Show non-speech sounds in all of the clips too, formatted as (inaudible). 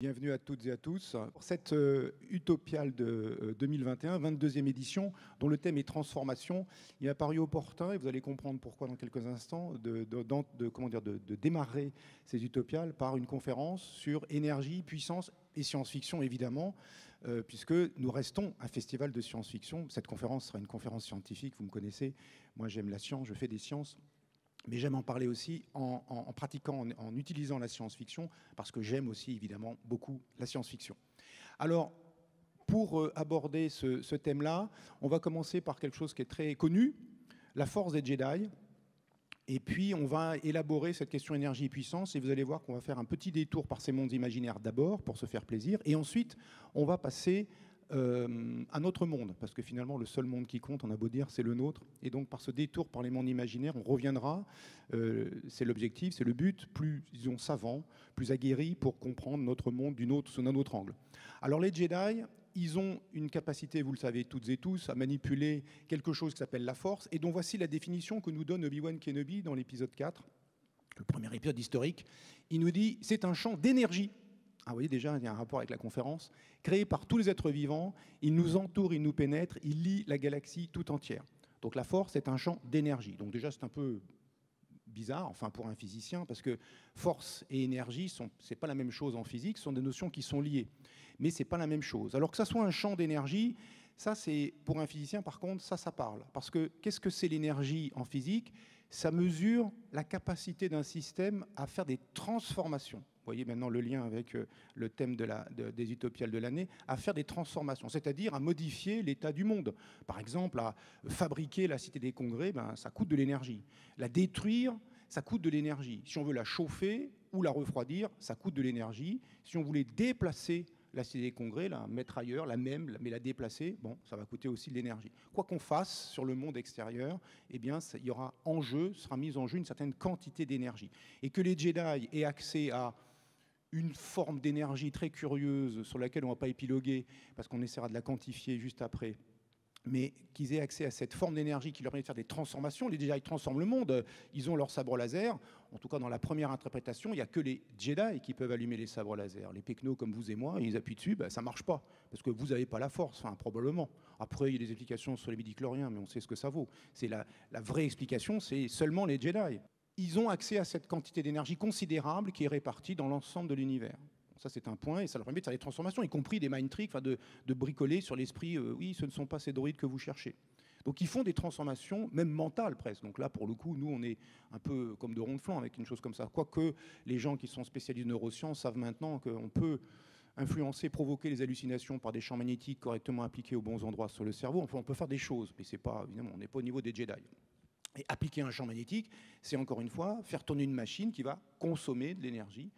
Bienvenue à toutes et à tous pour cette euh, Utopiale de 2021, euh, 22e édition, dont le thème est transformation. Il a paru opportun, et vous allez comprendre pourquoi dans quelques instants, de, comment dire, de, démarrer ces Utopiales par une conférence sur énergie, puissance et science-fiction, évidemment, euh, puisque nous restons un festival de science-fiction. Cette conférence sera une conférence scientifique, vous me connaissez. Moi, j'aime la science, je fais des sciences mais j'aime en parler aussi en, pratiquant, en, utilisant la science-fiction, parce que j'aime aussi évidemment beaucoup la science-fiction. Alors, pour euh, aborder ce, thème-là, on va commencer par quelque chose qui est très connu, la force des Jedi. Et puis, on va élaborer cette question énergie et puissance. Et vous allez voir qu'on va faire un petit détour par ces mondes imaginaires d'abord, pour se faire plaisir. Et ensuite, on va passer euh, un autre monde, parce que finalement le seul monde qui compte, on a beau dire, c'est le nôtre. Et donc par ce détour par les mondes imaginaires, on reviendra, euh, c'est l'objectif, c'est le but, plus disons savants, plus aguerris pour comprendre notre monde d'une autre, sous un autre angle. Alors les Jedi, ils ont une capacité, vous le savez toutes et tous, à manipuler quelque chose qui s'appelle la force, et dont voici la définition que nous donne Obi-Wan Kenobi dans l'épisode 4, le premier épisode historique. Il nous dit, c'est un champ d'énergie ah, vous voyez déjà, il y a un rapport avec la conférence. Créé par tous les êtres vivants, il nous entoure, il nous pénètre, il lie la galaxie tout entière. Donc la force est un champ d'énergie. Donc déjà, c'est un peu bizarre, enfin pour un physicien, parce que force et énergie, ce n'est pas la même chose en physique, ce sont des notions qui sont liées. Mais ce n'est pas la même chose. Alors que ça soit un champ d'énergie, ça c'est pour un physicien, par contre, ça, ça parle. Parce que qu'est-ce que c'est l'énergie en physique? Ça mesure la capacité d'un système à faire des transformations voyez maintenant le lien avec euh, le thème des utopiales de l'année, à faire des transformations, c'est-à-dire à modifier l'état du monde. Par exemple, à fabriquer la Cité des Congrès, ben, ça coûte de l'énergie. La détruire, ça coûte de l'énergie. Si on veut la chauffer ou la refroidir, ça coûte de l'énergie. Si on voulait déplacer la Cité des Congrès, la mettre ailleurs, la même, mais la déplacer, bon, ça va coûter aussi de l'énergie. Quoi qu'on fasse sur le monde extérieur, eh bien, il y aura en jeu, sera mise en jeu une certaine quantité d'énergie. Et que les Jedi aient accès à une forme d'énergie très curieuse sur laquelle on ne va pas épiloguer parce qu'on essaiera de la quantifier juste après, mais qu'ils aient accès à cette forme d'énergie qui leur permet de faire des transformations. Les Jedi transforment le monde, ils ont leur sabre laser. En tout cas, dans la première interprétation, il n'y a que les Jedi qui peuvent allumer les sabres laser. Les Pecnos comme vous et moi, ils appuient dessus, ben, ça ne marche pas, parce que vous n'avez pas la force, probablement. Après, il y a des explications sur les midi-chloriens, mais on sait ce que ça vaut. C'est la vraie explication, c'est seulement les Jedi ils ont accès à cette quantité d'énergie considérable qui est répartie dans l'ensemble de l'univers. Ça, c'est un point, et ça leur permet de faire des transformations, y compris des mind tricks, de, bricoler sur l'esprit, euh, oui, ce ne sont pas ces droïdes que vous cherchez. Donc ils font des transformations, même mentales presque. Donc là, pour le coup, nous, on est un peu comme de rond de flanc avec une chose comme ça. Quoique les gens qui sont spécialistes de neurosciences savent maintenant qu'on peut influencer, provoquer les hallucinations par des champs magnétiques correctement appliqués aux bons endroits sur le cerveau. Enfin, on peut faire des choses, mais c'est pas, évidemment, on n'est pas au niveau des Jedi. Et appliquer un champ magnétique, c'est encore une fois faire tourner une machine qui va consommer de l'énergie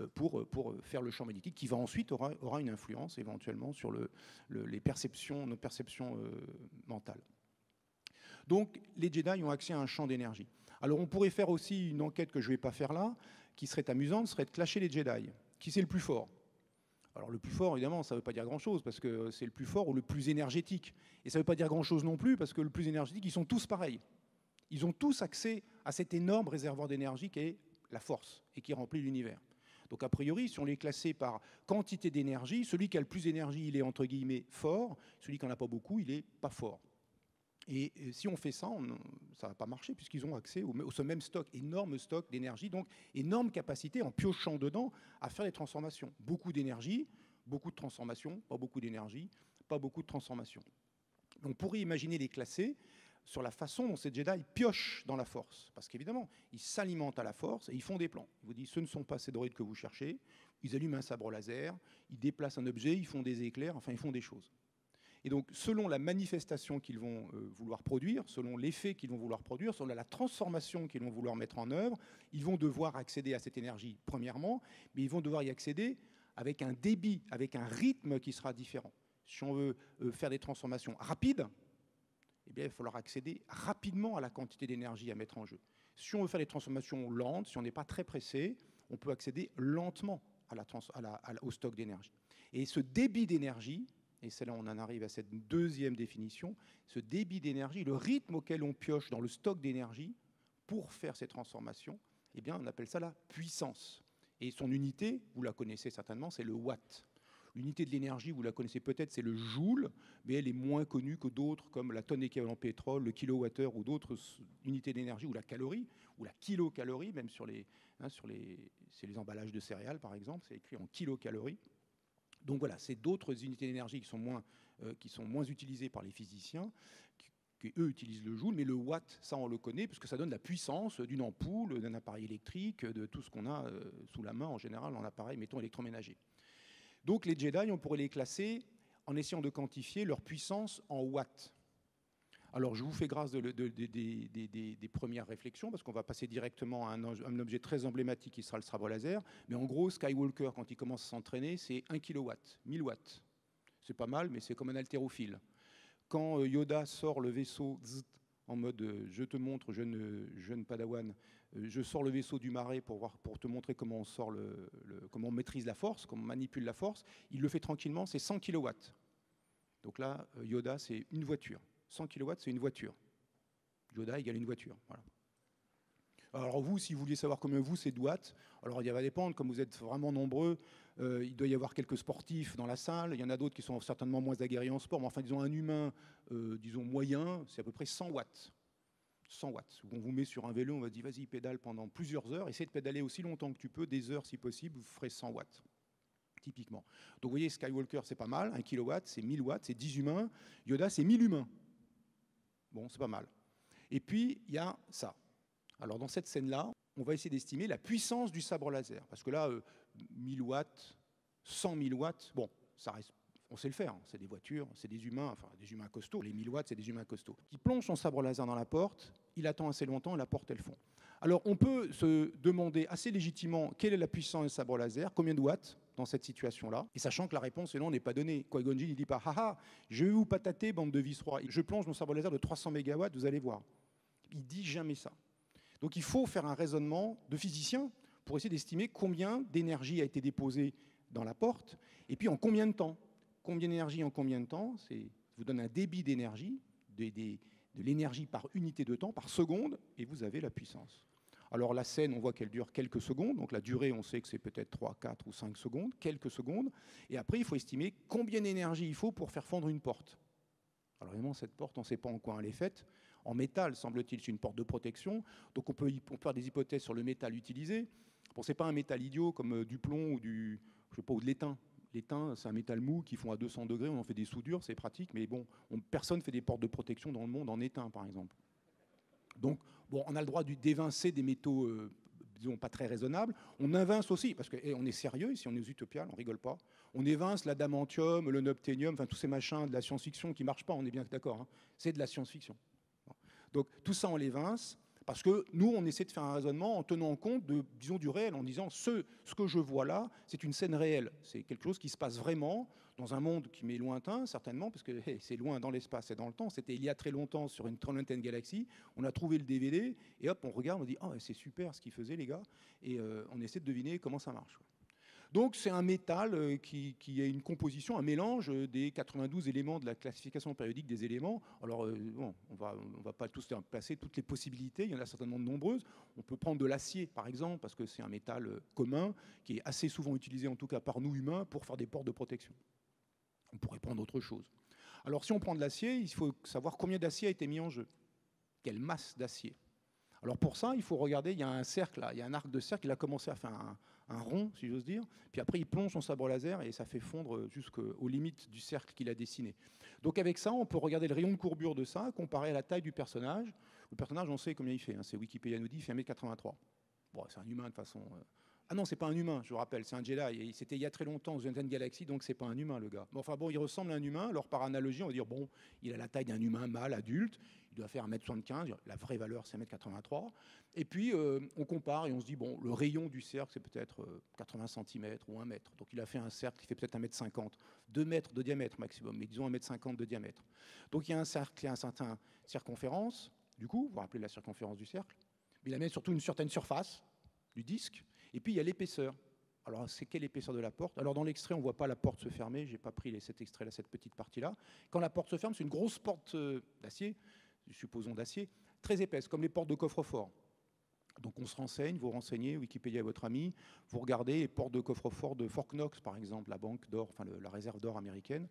euh, pour, pour faire le champ magnétique, qui va ensuite aura, une influence éventuellement sur le, les perceptions, nos perceptions euh, mentales. Donc les Jedi ont accès à un champ d'énergie. Alors on pourrait faire aussi une enquête que je ne vais pas faire là, qui serait amusante, serait de clasher les Jedi. Qui c'est le plus fort? Alors le plus fort, évidemment, ça ne veut pas dire grand-chose, parce que c'est le plus fort ou le plus énergétique. Et ça ne veut pas dire grand-chose non plus, parce que le plus énergétique, ils sont tous pareils. Ils ont tous accès à cet énorme réservoir d'énergie qui est la force et qui remplit l'univers. Donc a priori, si on les classait par quantité d'énergie, celui qui a le plus d'énergie, il est entre guillemets fort, celui qui n'en a pas beaucoup, il n'est pas fort. Et si on fait ça, ça ne va pas marcher puisqu'ils ont accès au, au, même stock, énorme stock d'énergie, donc énorme capacité en piochant dedans à faire des transformations. Beaucoup d'énergie, beaucoup de transformations, pas beaucoup d'énergie, pas beaucoup de transformations. On pourrait imaginer les classer sur la façon dont ces Jedi piochent dans la force. Parce qu'évidemment, ils s'alimentent à la force et ils font des plans. Ils vous disent, ce ne sont pas ces droïdes que vous cherchez. Ils allument un sabre laser, ils déplacent un objet, ils font des éclairs, enfin, ils font des choses. Et donc, selon la manifestation qu'ils vont euh, vouloir produire, selon l'effet qu'ils vont vouloir produire, selon la transformation qu'ils vont vouloir mettre en œuvre, ils vont devoir accéder à cette énergie, premièrement, mais ils vont devoir y accéder avec un débit, avec un rythme qui sera différent. Si on veut euh, faire des transformations rapides, eh il va falloir accéder rapidement à la quantité d'énergie à mettre en jeu. Si on veut faire des transformations lentes, si on n'est pas très pressé, on peut accéder lentement au stock d'énergie. Et ce débit d'énergie, et c'est là on en arrive à cette deuxième définition, ce débit d'énergie, le rythme auquel on pioche dans le stock d'énergie pour faire ces transformations, eh bien, on appelle ça la puissance. Et son unité, vous la connaissez certainement, c'est le watt. L'unité de l'énergie, vous la connaissez peut-être, c'est le joule, mais elle est moins connue que d'autres comme la tonne équivalent pétrole, le kilowattheure ou d'autres unités d'énergie, ou la calorie, ou la kilocalorie, même sur les, hein, sur les, les emballages de céréales par exemple, c'est écrit en kilocalories. Donc voilà, c'est d'autres unités d'énergie qui, sont moins, euh, qui sont moins utilisées par les physiciens, qui, eux utilisent le joule, mais le watt, ça on le connaît, puisque ça donne la puissance d'une ampoule, d'un appareil électrique, de tout ce qu'on a euh, sous la main en général en appareil, mettons, électroménager. Donc les Jedi, on pourrait les classer en essayant de quantifier leur puissance en watts. Alors je vous fais grâce des premières réflexions, parce qu'on va passer directement à un, objet très emblématique qui sera le sabre laser. Mais en gros, Skywalker, quand il commence à s'entraîner, c'est 1 kW, 1000 watts. C'est pas mal, mais c'est comme un haltérophile. Quand euh, Yoda sort le vaisseau en mode euh, je te montre, jeune, jeune padawan, euh, je sors le vaisseau du marais pour, voir, pour te montrer comment on, sort le, comment on maîtrise la force, comment on manipule la force. Il le fait tranquillement, c'est 100 kW. Donc là, euh, Yoda, c'est une voiture. 100 kW, c'est une voiture. Yoda égale une voiture. Alors vous, si vous vouliez savoir combien vous, c'est de watts, alors il va dépendre, comme vous êtes vraiment nombreux, euh, il doit y avoir quelques sportifs dans la salle, il y en a d'autres qui sont certainement moins aguerris en sport, mais enfin, disons, un humain, disons, moyen, c'est à peu près 100 watts. 100 watts. On vous met sur un vélo, on va dire vas-y, pédale pendant plusieurs heures, essaie de pédaler aussi longtemps que tu peux, des heures si possible, vous ferez 100 watts. Typiquement. Donc vous voyez, Skywalker, c'est pas mal. 1 kW, c'est 1000 watts, c'est 10 humains. Yoda, c'est 1000 humains. Bon, c'est pas mal. Et puis, il y a ça. Alors, dans cette scène-là, on va essayer d'estimer la puissance du sabre laser. Parce que là, 1000 euh, watts, 100 000 watts, bon, ça reste on sait le faire, hein. c'est des voitures, c'est des humains, enfin des humains costauds. Les 1000 watts, c'est des humains costauds. Qui plonge son sabre laser dans la porte, il attend assez longtemps et la porte, elle fond. Alors on peut se demander assez légitimement quelle est la puissance du sabre laser, combien de watts dans cette situation-là, et sachant que la réponse non n'est pas donnée. Qui-Gon il dit pas haha, je vais vous patater bande de vice-roi. Je plonge mon sabre laser de 300 mégawatts, vous allez voir. Il dit jamais ça. Donc il faut faire un raisonnement de physicien pour essayer d'estimer combien d'énergie a été déposée dans la porte et puis en combien de temps. Combien d'énergie en combien de temps C'est vous donne un débit d'énergie, de, l'énergie par unité de temps, par seconde, et vous avez la puissance. Alors la scène, on voit qu'elle dure quelques secondes, donc la durée, on sait que c'est peut-être 3, 4 ou 5 secondes, quelques secondes, et après, il faut estimer combien d'énergie il faut pour faire fondre une porte. Alors évidemment, cette porte, on ne sait pas en quoi elle est faite. En métal, semble-t-il, c'est une porte de protection, donc on peut faire des hypothèses sur le métal utilisé. Bon, ce n'est pas un métal idiot comme euh, du plomb ou, du, je sais pas, ou de l'étain. L'étain, c'est un métal mou qui font à 200 degrés, on en fait des soudures, c'est pratique, mais bon, personne ne fait des portes de protection dans le monde en étain, par exemple. Donc, bon, on a le droit d'évincer des métaux, euh, disons, pas très raisonnables. On évince aussi, parce qu'on eh, est sérieux ici, on est aux utopiales, on rigole pas. On évince l'adamantium, le nobténium, enfin tous ces machins de la science-fiction qui marchent pas, on est bien d'accord. Hein. C'est de la science-fiction. Donc, tout ça, on l'évince. Parce que nous, on essaie de faire un raisonnement en tenant compte de, disons, du réel, en disant ce, que je vois là, c'est une scène réelle. C'est quelque chose qui se passe vraiment dans un monde qui m'est lointain, certainement, parce que c'est loin dans l'espace et dans le temps. C'était il y a très longtemps sur une très lointaine galaxie. On a trouvé le DVD et hop, on regarde, on dit oh, c'est super ce qu'ils faisaient, les gars. Et euh, on essaie de deviner comment ça marche. Donc c'est un métal euh, qui, qui, a une composition, un mélange des 92 éléments de la classification périodique des éléments. Alors euh, bon, on va, on va pas tous placer toutes les possibilités, il y en a certainement de nombreuses. On peut prendre de l'acier par exemple, parce que c'est un métal euh, commun qui est assez souvent utilisé en tout cas par nous humains pour faire des portes de protection. On pourrait prendre autre chose. Alors si on prend de l'acier, il faut savoir combien d'acier a été mis en jeu. Quelle masse d'acier alors pour ça, il faut regarder, il y a un cercle, là, il y a un arc de cercle, il a commencé à faire un, un rond, si j'ose dire. Puis après, il plonge son sabre laser et ça fait fondre jusqu'aux limites du cercle qu'il a dessiné. Donc avec ça, on peut regarder le rayon de courbure de ça, comparer à la taille du personnage. Le personnage, on sait combien il fait. Hein. C'est Wikipédia nous dit, il fait 1m83. Bon, c'est un humain de façon. Euh. Ah non, c'est pas un humain, je vous rappelle, c'est un Jedi. C'était il y a très longtemps dans une galaxie, donc c'est pas un humain, le gars. Bon, enfin bon, il ressemble à un humain. Alors par analogie, on va dire bon, il a la taille d'un humain mâle adulte il doit faire 1m75, la vraie valeur c'est 1m83. Et puis euh, on compare et on se dit, bon, le rayon du cercle c'est peut-être 80 euh, cm ou 1 mètre. Donc il a fait un cercle qui fait peut-être 1m50, 2 mètres de diamètre maximum, mais disons 1m50 de diamètre. Donc il y a un cercle qui a un certain circonférence, du coup, vous vous rappelez la circonférence du cercle, mais il a même surtout une certaine surface du disque, et puis il y a l'épaisseur. Alors, c'est quelle épaisseur de la porte? Alors, dans l'extrait, on ne voit pas la porte se fermer. Je n'ai pas pris cet extrait-là, cette petite partie-là. Quand la porte se ferme, c'est une grosse porte euh, d'acier supposons d'acier, très épaisse, comme les portes de coffre-fort. Donc on se renseigne, vous renseignez, Wikipédia votre ami, vous regardez les portes de coffre-fort de Fort Knox, par exemple, la banque d'or, enfin la réserve d'or américaine.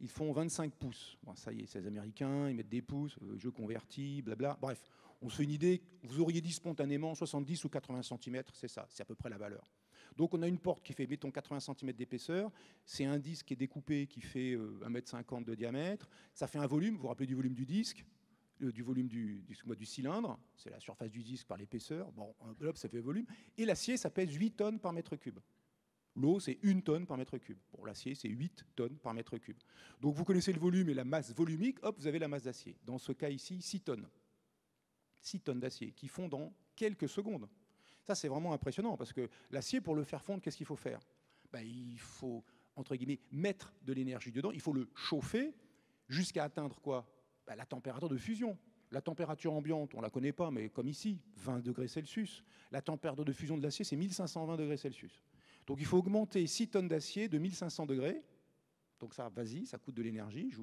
Ils font 25 pouces. ça y est, c'est les Américains, ils mettent des pouces, euh, je convertis, blabla. Bref, on se fait une idée, vous auriez dit spontanément 70 ou 80 cm, c'est ça, c'est à peu près la valeur. Donc on a une porte qui fait, mettons, 80 cm d'épaisseur, c'est un disque qui est découpé qui fait 1m50 euh, de diamètre, ça fait un volume, vous vous rappelez du volume du disque du volume du, cylindre, c'est la surface du disque par l'épaisseur, bon, hop, ça fait volume, et l'acier, ça pèse 8 tonnes par mètre cube. L'eau, c'est 1 tonne par mètre cube. Bon, l'acier, c'est 8 tonnes par mètre cube. Donc vous connaissez le volume et la masse volumique, hop, vous avez la masse d'acier. Dans ce cas ici, 6 tonnes. 6 tonnes d'acier qui fondent dans quelques secondes. Ça, c'est vraiment impressionnant parce que l'acier, pour le faire fondre, qu'est-ce qu'il faut faire? Ben, Il faut, entre guillemets, mettre de l'énergie dedans. Il faut le chauffer jusqu'à atteindre quoi? Ben, La température de fusion. La température ambiante, on ne la connaît pas, mais comme ici, 20 degrés Celsius. La température de fusion de l'acier, c'est 1520 degrés Celsius. Donc il faut augmenter 6 tonnes d'acier de 1500 degrés. Donc ça, vas-y, ça coûte de l'énergie, je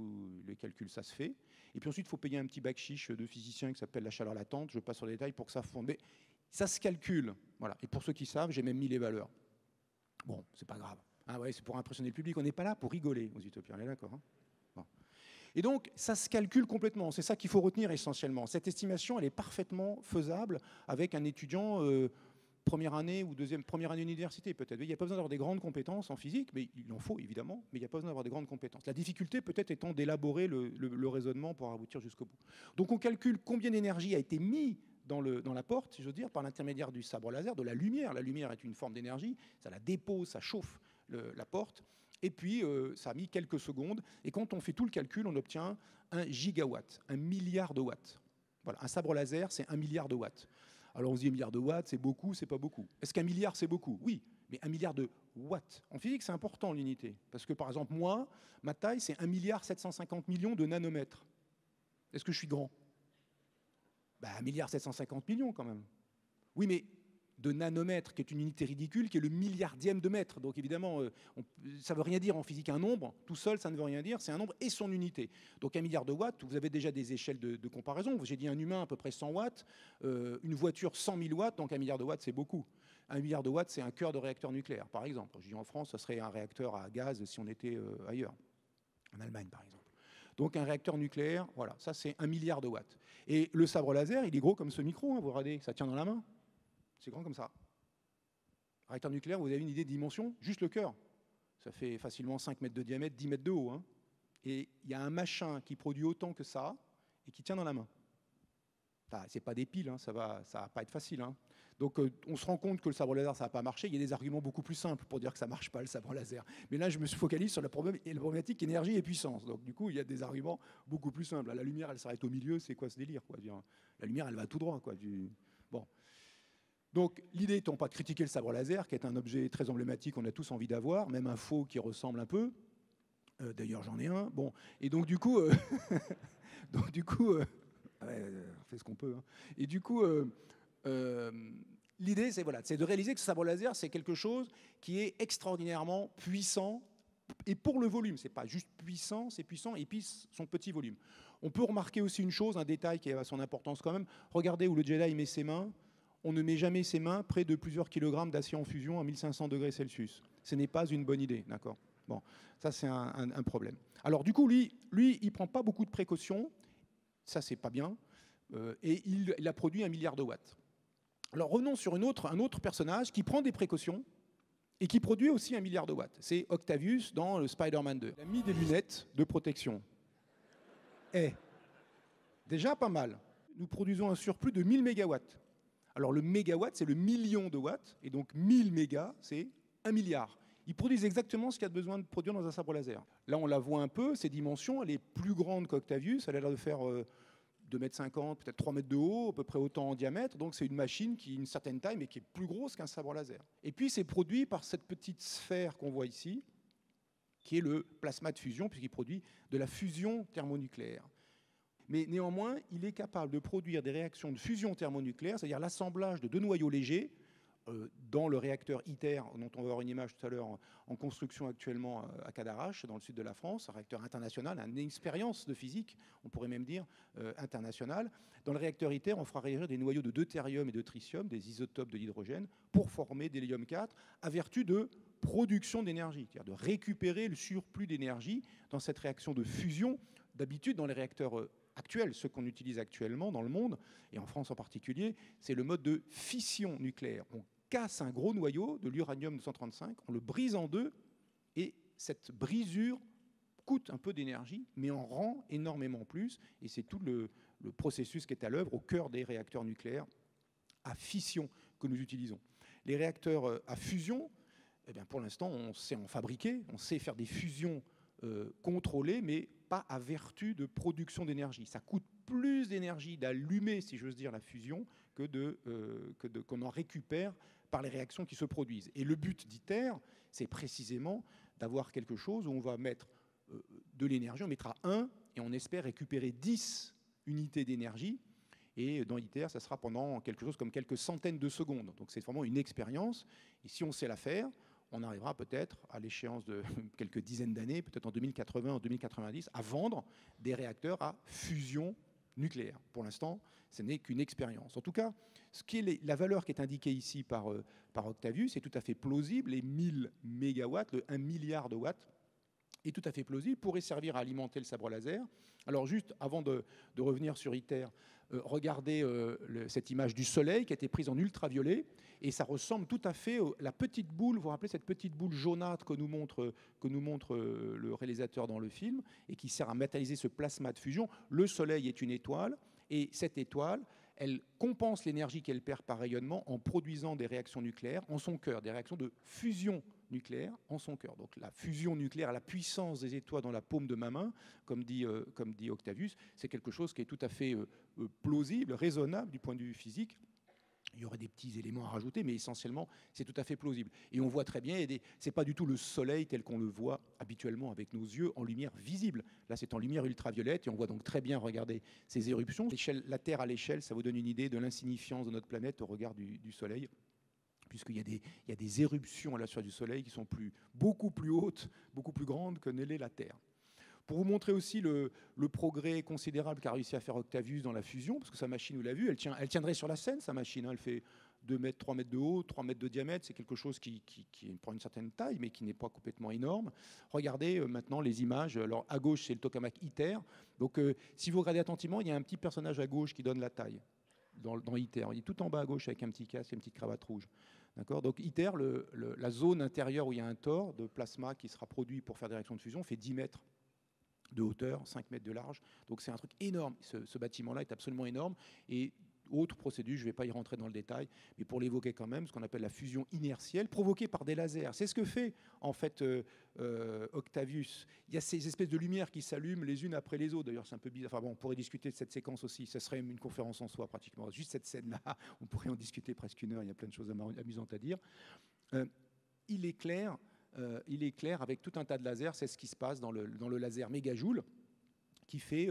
les calculs, ça se fait. Et puis ensuite, il faut payer un petit bac chiche de physicien qui s'appelle la chaleur latente. Je passe sur les détails pour que ça fonde. Mais ça se calcule. Voilà. Et pour ceux qui savent, j'ai même mis les valeurs. Bon, c'est pas grave. Ah ouais, c'est pour impressionner le public. On n'est pas là pour rigoler aux utopiens, on est d'accord hein Et donc, ça se calcule complètement. C'est ça qu'il faut retenir essentiellement. Cette estimation, elle est parfaitement faisable avec un étudiant euh, première année ou deuxième, première année d'université peut-être. Il n'y a pas besoin d'avoir des grandes compétences en physique, mais il en faut évidemment, mais il n'y a pas besoin d'avoir des grandes compétences. La difficulté peut-être étant d'élaborer le, raisonnement pour aboutir jusqu'au bout. Donc on calcule combien d'énergie a été mis dans, la porte, si je dire, par l'intermédiaire du sabre laser, de la lumière. La lumière est une forme d'énergie, ça la dépose, ça chauffe la porte. Et puis, euh, ça a mis quelques secondes. Et quand on fait tout le calcul, on obtient un gigawatt, un milliard de watts. Voilà, un sabre laser, c'est un milliard de watts. Alors on se dit un milliard de watts, c'est beaucoup, c'est pas beaucoup. Est-ce qu'un milliard, c'est beaucoup? Oui, mais un milliard de watts. En physique, c'est important l'unité. Parce que par exemple, moi, ma taille, c'est un milliard 750 millions de nanomètres. Est-ce que je suis grand? Bah, 1 milliard 750 millions quand même. Oui, mais de nanomètre, qui est une unité ridicule, qui est le milliardième de mètre. Donc évidemment, euh, ça ne veut rien dire en physique. Un nombre, tout seul, ça ne veut rien dire. C'est un nombre et son unité. Donc un milliard de watts, vous avez déjà des échelles de, comparaison. J'ai dit un humain à peu près 100 watts, euh, une voiture 100 000 watts, donc un milliard de watts, c'est beaucoup. Un milliard de watts, c'est un cœur de réacteur nucléaire, par exemple. Je dis en France, ce serait un réacteur à gaz si on était euh, ailleurs, en Allemagne, par exemple. Donc un réacteur nucléaire, voilà, ça c'est un milliard de watts. Et le sabre laser, il est gros comme ce micro, hein, vous regardez, ça tient dans la main. C'est grand comme ça. Réacteur nucléaire, vous avez une idée de dimension? Juste le cœur. Ça fait facilement 5 mètres de diamètre, 10 mètres de haut. Hein. Et il y a un machin qui produit autant que ça et qui tient dans la main. C'est pas des piles, hein, ça va, ça va pas être facile. Hein. Donc euh, on se rend compte que le sabre laser, ça n'a pas marché. Il y a des arguments beaucoup plus simples pour dire que ça ne marche pas, le sabre laser. Mais là, je me focalise sur la, problématique énergie et puissance. Donc du coup, il y a des arguments beaucoup plus simples. La lumière, elle s'arrête au milieu, c'est quoi ce délire La lumière, elle va tout droit. Quoi. Donc l'idée étant pas de critiquer le sabre laser, qui est un objet très emblématique qu'on a tous envie d'avoir, même un faux qui ressemble un peu. Euh, d'ailleurs, j'en ai un. Bon, et donc du coup, euh, (laughs) donc du coup, on fait ce qu'on peut. Hein. Et du coup, euh, l'idée, c'est voilà, de réaliser que ce sabre laser, c'est quelque chose qui est extraordinairement puissant. Et pour le volume, c'est pas juste puissant, c'est puissant et puis son petit volume. On peut remarquer aussi une chose, un détail qui a son importance quand même. Regardez où le Jedi met ses mains. On ne met jamais ses mains près de plusieurs kilogrammes d'acier en fusion à 1500 degrés Celsius. Ce n'est pas une bonne idée, d'accord? Bon, ça c'est un, problème. Alors du coup, lui, lui, il prend pas beaucoup de précautions. Ça c'est pas bien. Euh, et il, il a produit un milliard de watts. Alors revenons sur une autre, un autre personnage qui prend des précautions et qui produit aussi un milliard de watts. C'est Octavius dans le Spider-Man 2. Il a mis des lunettes de protection. Eh, déjà pas mal. Nous produisons un surplus de 1000 mégawatts. Alors le mégawatt, c'est le million de watts, et donc 1000 mégas, c'est un milliard. Ils produisent exactement ce qu'il y a besoin de produire dans un sabre laser. Là, on la voit un peu, ses dimensions, elle est plus grande qu'Octavius, elle a l'air de faire euh, 2 mètres 50, peut-être 3 mètres de haut, à peu près autant en diamètre. Donc c'est une machine qui a une certaine taille, mais qui est plus grosse qu'un sabre laser. Et puis c'est produit par cette petite sphère qu'on voit ici, qui est le plasma de fusion, puisqu'il produit de la fusion thermonucléaire. Mais néanmoins, il est capable de produire des réactions de fusion thermonucléaire, c'est-à-dire l'assemblage de deux noyaux légers euh, dans le réacteur ITER, dont on va voir une image tout à l'heure en, construction actuellement euh, à Cadarache, dans le sud de la France, un réacteur international, une expérience de physique, on pourrait même dire euh, internationale. Dans le réacteur ITER, on fera réagir des noyaux de deutérium et de tritium, des isotopes de l'hydrogène, pour former des l'hélium 4, à vertu de production d'énergie, c'est-à-dire de récupérer le surplus d'énergie dans cette réaction de fusion. D'habitude, dans les réacteurs actuels, ceux qu'on utilise actuellement dans le monde, et en France en particulier, c'est le mode de fission nucléaire casse un gros noyau de l'uranium 235, on le brise en deux, et cette brisure coûte un peu d'énergie, mais en rend énormément plus, et c'est tout le, processus qui est à l'œuvre au cœur des réacteurs nucléaires à fission que nous utilisons. Les réacteurs euh, à fusion, eh bien pour l'instant, on sait en fabriquer, on sait faire des fusions euh, contrôlées, mais à vertu de production d'énergie. Ça coûte plus d'énergie d'allumer, si j'ose dire, la fusion que de euh, qu'on en récupère par les réactions qui se produisent. Et le but d'ITER, c'est précisément d'avoir quelque chose où on va mettre euh, de l'énergie, on mettra 1 et on espère récupérer 10 unités d'énergie. Et dans ITER, ça sera pendant quelque chose comme quelques centaines de secondes. Donc c'est vraiment une expérience. Et si on sait la faire, on arrivera peut-être à l'échéance de (laughs) quelques dizaines d'années, peut-être en 2080 ou 2090, à vendre des réacteurs à fusion nucléaire. Pour l'instant, ce n'est qu'une expérience. En tout cas, ce qui est la valeur qui est indiquée ici par, euh, par Octavius est tout à fait plausible. Les 1000 mégawatts, le 1 milliard de watts, est tout à fait plausible, pourrait servir à alimenter le sabre laser. Alors juste avant de, revenir sur ITER, euh, regardez euh, cette image du Soleil qui a été prise en ultraviolet, et ça ressemble tout à fait à la petite boule, vous vous rappelez cette petite boule jaunâtre que nous montre, que nous montre le réalisateur dans le film, et qui sert à matérialiser ce plasma de fusion. Le Soleil est une étoile, et cette étoile, elle compense l'énergie qu'elle perd par rayonnement en produisant des réactions nucléaires en son cœur, des réactions de fusion nucléaire en son cœur. Donc la fusion nucléaire, la puissance des étoiles dans la paume de ma main, comme dit, euh, comme dit Octavius, c'est quelque chose qui est tout à fait euh, euh, plausible, raisonnable du point de vue physique. Il y aurait des petits éléments à rajouter, mais essentiellement, c'est tout à fait plausible. Et on voit très bien, ce n'est pas du tout le soleil tel qu'on le voit habituellement avec nos yeux en lumière visible. Là, c'est en lumière ultraviolette, et on voit donc très bien, regardez, ces éruptions. La Terre à l'échelle, ça vous donne une idée de l'insignifiance de notre planète au regard du, soleil puisqu'il y, y a des éruptions à la surface du Soleil qui sont beaucoup plus hautes, beaucoup plus grandes que n'est la Terre. Pour vous montrer aussi le, progrès considérable qu'a réussi à faire Octavius dans la fusion, parce que sa machine, vous l'avez vu, elle, tiendrait sur la scène, sa machine. Hein. elle fait 2 mètres, 3 mètres de haut, 3 mètres de diamètre. C'est quelque chose qui, prend une certaine taille, mais qui n'est pas complètement énorme. Regardez euh, maintenant les images. Alors, à gauche, c'est le tokamak ITER. Donc, euh, si vous regardez attentivement, il y a un petit personnage à gauche qui donne la taille dans ITER. Il est tout en bas à gauche avec un petit casque et une petite cravate rouge. Donc ITER, la zone intérieure où il y a un tor de plasma qui sera produit pour faire des réactions de fusion, fait 10 mètres de hauteur, 5 mètres de large. Donc c'est un truc énorme. Ce, bâtiment-là est absolument énorme. Autre procédure, je ne vais pas y rentrer dans le détail, mais pour l'évoquer quand même, ce qu'on appelle la fusion inertielle provoquée par des lasers. C'est ce que fait en fait euh, euh, Octavius. Il y a ces espèces de lumières qui s'allument les unes après les autres. D'ailleurs, c'est un peu bizarre. Enfin bon, on pourrait discuter de cette séquence aussi. Ce serait une conférence en soi pratiquement. Juste cette scène-là, (laughs) on pourrait en discuter presque une heure. Il y a plein de choses amusantes à dire. Euh, il est clair il est avec tout un tas de lasers, c'est ce qui se passe dans le, dans le laser mégajoule, qui fait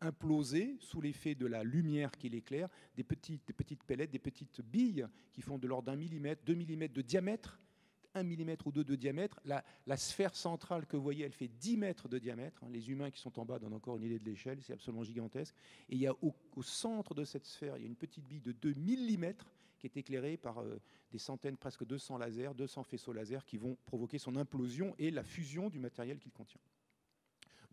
imploser, sous l'effet de la lumière qui l'éclaire, des petites, des petites pellettes, des petites billes qui font de l'ordre d'un millimètre, deux millimètres de diamètre, un millimètre ou deux de diamètre. La, sphère centrale que vous voyez, elle fait 10 mètres de diamètre. Les humains qui sont en bas donnent encore une idée de l'échelle, c'est absolument gigantesque. Et il y a au, centre de cette sphère, il y a une petite bille de 2 millimètres qui est éclairé par euh, des centaines, presque 200 lasers, 200 faisceaux laser qui vont provoquer son implosion et la fusion du matériel qu'il contient.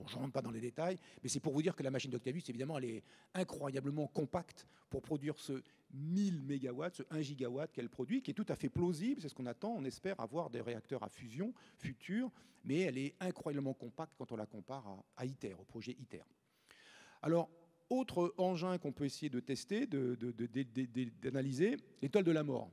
Bon, je ne rentre pas dans les détails, mais c'est pour vous dire que la machine d'Octavius, évidemment, elle est incroyablement compacte pour produire ce 1000 mégawatts, ce 1 gigawatt qu'elle produit, qui est tout à fait plausible, c'est ce qu'on attend, on espère avoir des réacteurs à fusion futurs, mais elle est incroyablement compacte quand on la compare à, à ITER, au projet ITER. Alors, autre engin qu'on peut essayer de tester, d'analyser, l'étoile de la mort.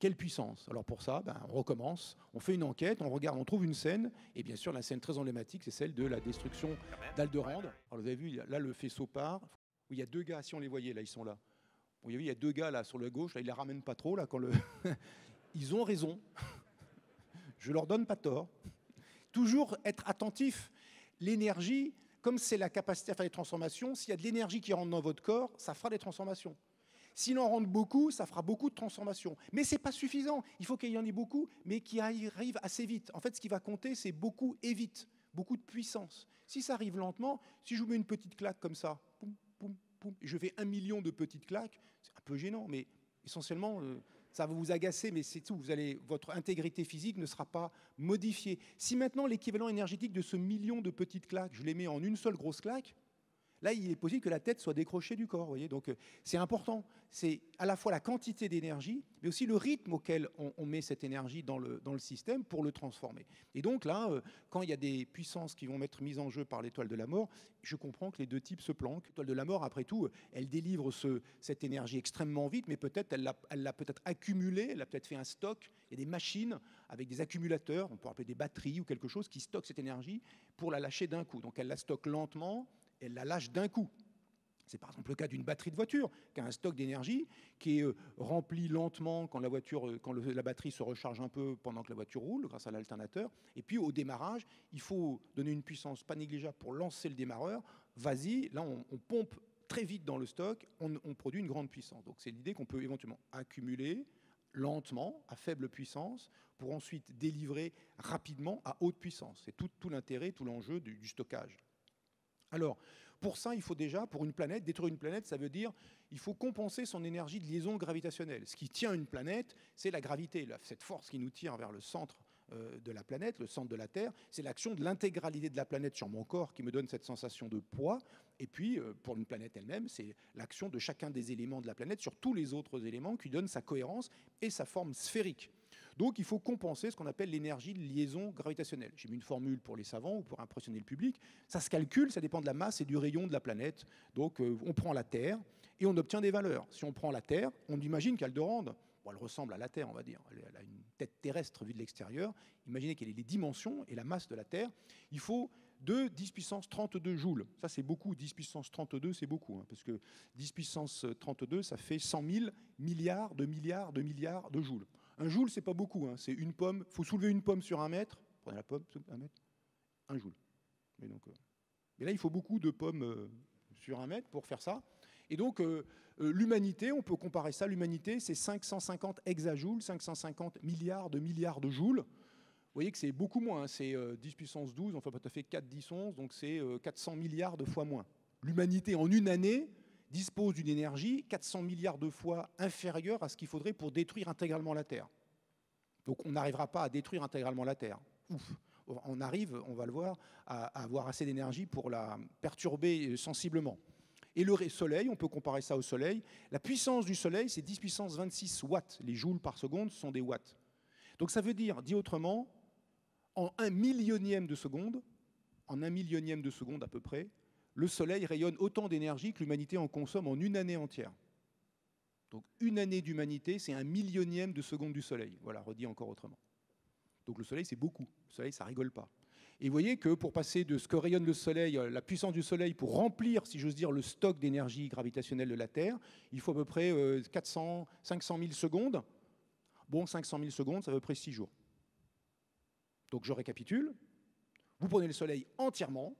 Quelle puissance? Alors pour ça, ben, on recommence, on fait une enquête, on regarde, on trouve une scène, et bien sûr la scène très emblématique, c'est celle de la destruction d'Alderande. Alors vous avez vu, là le faisceau part, où il y a deux gars, si on les voyait, là ils sont là. Vous voyez, il y a deux gars là sur le gauche, là ils les ramènent pas trop, là quand le... (laughs) ils ont raison. (laughs) Je leur donne pas tort. Toujours être attentif. L'énergie, comme c'est la capacité à faire des transformations, s'il y a de l'énergie qui rentre dans votre corps, ça fera des transformations. S'il en rentre beaucoup, ça fera beaucoup de transformations. Mais ce n'est pas suffisant. Il faut qu'il y en ait beaucoup, mais qui arrive assez vite. En fait, ce qui va compter, c'est beaucoup et vite, beaucoup de puissance. Si ça arrive lentement, si je vous mets une petite claque comme ça, poum, je fais un million de petites claques, c'est un peu gênant, mais essentiellement, euh, ça va vous agacer, mais c'est tout. Vous allez, votre intégrité physique ne sera pas modifiée. Si maintenant l'équivalent énergétique de ce million de petites claques, je les mets en une seule grosse claque, Là, il est possible que la tête soit décrochée du corps. Voyez Donc, euh, c'est important. C'est à la fois la quantité d'énergie, mais aussi le rythme auquel on, met cette énergie dans le, dans le, système pour le transformer. Et donc, là, euh, quand il y a des puissances qui vont être mises en jeu par l'étoile de la mort, je comprends que les deux types se planquent. L'étoile de la mort, après tout, elle délivre ce, cette énergie extrêmement vite, mais peut-être elle l'a peut-être accumulée, elle a peut-être fait un stock. Il y a des machines avec des accumulateurs, on peut appeler des batteries ou quelque chose, qui stockent cette énergie pour la lâcher d'un coup. Donc, elle la stocke lentement elle la lâche d'un coup. C'est par exemple le cas d'une batterie de voiture qui a un stock d'énergie qui est euh, rempli lentement quand la voiture, euh, quand la batterie se recharge un peu pendant que la voiture roule grâce à l'alternateur. Et puis au démarrage, il faut donner une puissance pas négligeable pour lancer le démarreur. Vas-y, là on, pompe très vite dans le stock, on, on produit une grande puissance. Donc c'est l'idée qu'on peut éventuellement accumuler lentement, à faible puissance, pour ensuite délivrer rapidement à haute puissance. C'est tout, l'intérêt, tout l'enjeu du stockage. Alors, pour ça, il faut déjà, pour une planète, détruire une planète, ça veut dire il faut compenser son énergie de liaison gravitationnelle. Ce qui tient une planète, c'est la gravité, cette force qui nous tire vers le centre euh, de la planète, le centre de la Terre. C'est l'action de l'intégralité de la planète sur mon corps qui me donne cette sensation de poids. Et puis, euh, pour une planète elle-même, c'est l'action de chacun des éléments de la planète sur tous les autres éléments qui donnent sa cohérence et sa forme sphérique. Donc il faut compenser ce qu'on appelle l'énergie de liaison gravitationnelle. J'ai mis une formule pour les savants ou pour impressionner le public. Ça se calcule, ça dépend de la masse et du rayon de la planète. Donc euh, on prend la Terre et on obtient des valeurs. Si on prend la Terre, on imagine qu'Aldorande, bon, elle ressemble à la Terre, on va dire. Elle a une tête terrestre vue de l'extérieur. Imaginez quelles sont les dimensions et la masse de la Terre. Il faut 2 10 puissance 32 joules. Ça, c'est beaucoup. 10 puissance 32, c'est beaucoup. Hein, parce que 10 puissance 32, ça fait 100 000 milliards de milliards de milliards de joules. Un joule, c'est pas beaucoup. Hein. C'est une pomme. Il faut soulever une pomme sur un mètre. Prenez la pomme, un mètre. Un joule. Mais, donc, euh, là, il faut beaucoup de pommes euh, sur un mètre pour faire ça. Et donc, euh, l'humanité, on peut comparer ça. L'humanité, c'est 550 hexajoules, 550 milliards de milliards de joules. Vous voyez que c'est beaucoup moins. Hein. C'est 10 puissance 12, enfin pas tout à fait 4, 10, 11, donc c'est 400 milliards de fois moins. L'humanité, en une année, dispose d'une énergie 400 milliards de fois inférieure à ce qu'il faudrait pour détruire intégralement la Terre. Donc on n'arrivera pas à détruire intégralement la Terre. Ouf. On arrive, on va le voir, à, avoir assez d'énergie pour la perturber sensiblement. Et le Soleil, on peut comparer ça au Soleil. La puissance du Soleil, c'est 10 puissance 26 watts. Les joules par seconde sont des watts. Donc ça veut dire, dit autrement, en un millionième de seconde, en un millionième de seconde à peu près, le Soleil rayonne autant d'énergie que l'humanité en consomme en une année entière. Donc une année d'humanité, c'est un millionième de seconde du Soleil. Voilà, redit encore autrement. Donc le Soleil, c'est beaucoup. Le Soleil, ça rigole pas. Et vous voyez que pour passer de ce que rayonne le Soleil, euh, la puissance du Soleil, pour remplir, si j'ose dire, le stock d'énergie gravitationnelle de la Terre, il faut à peu près 400, 500 000 secondes. Bon, 500 000 secondes, ça à près 6 jours. Donc je récapitule. Vous prenez le Soleil entièrement,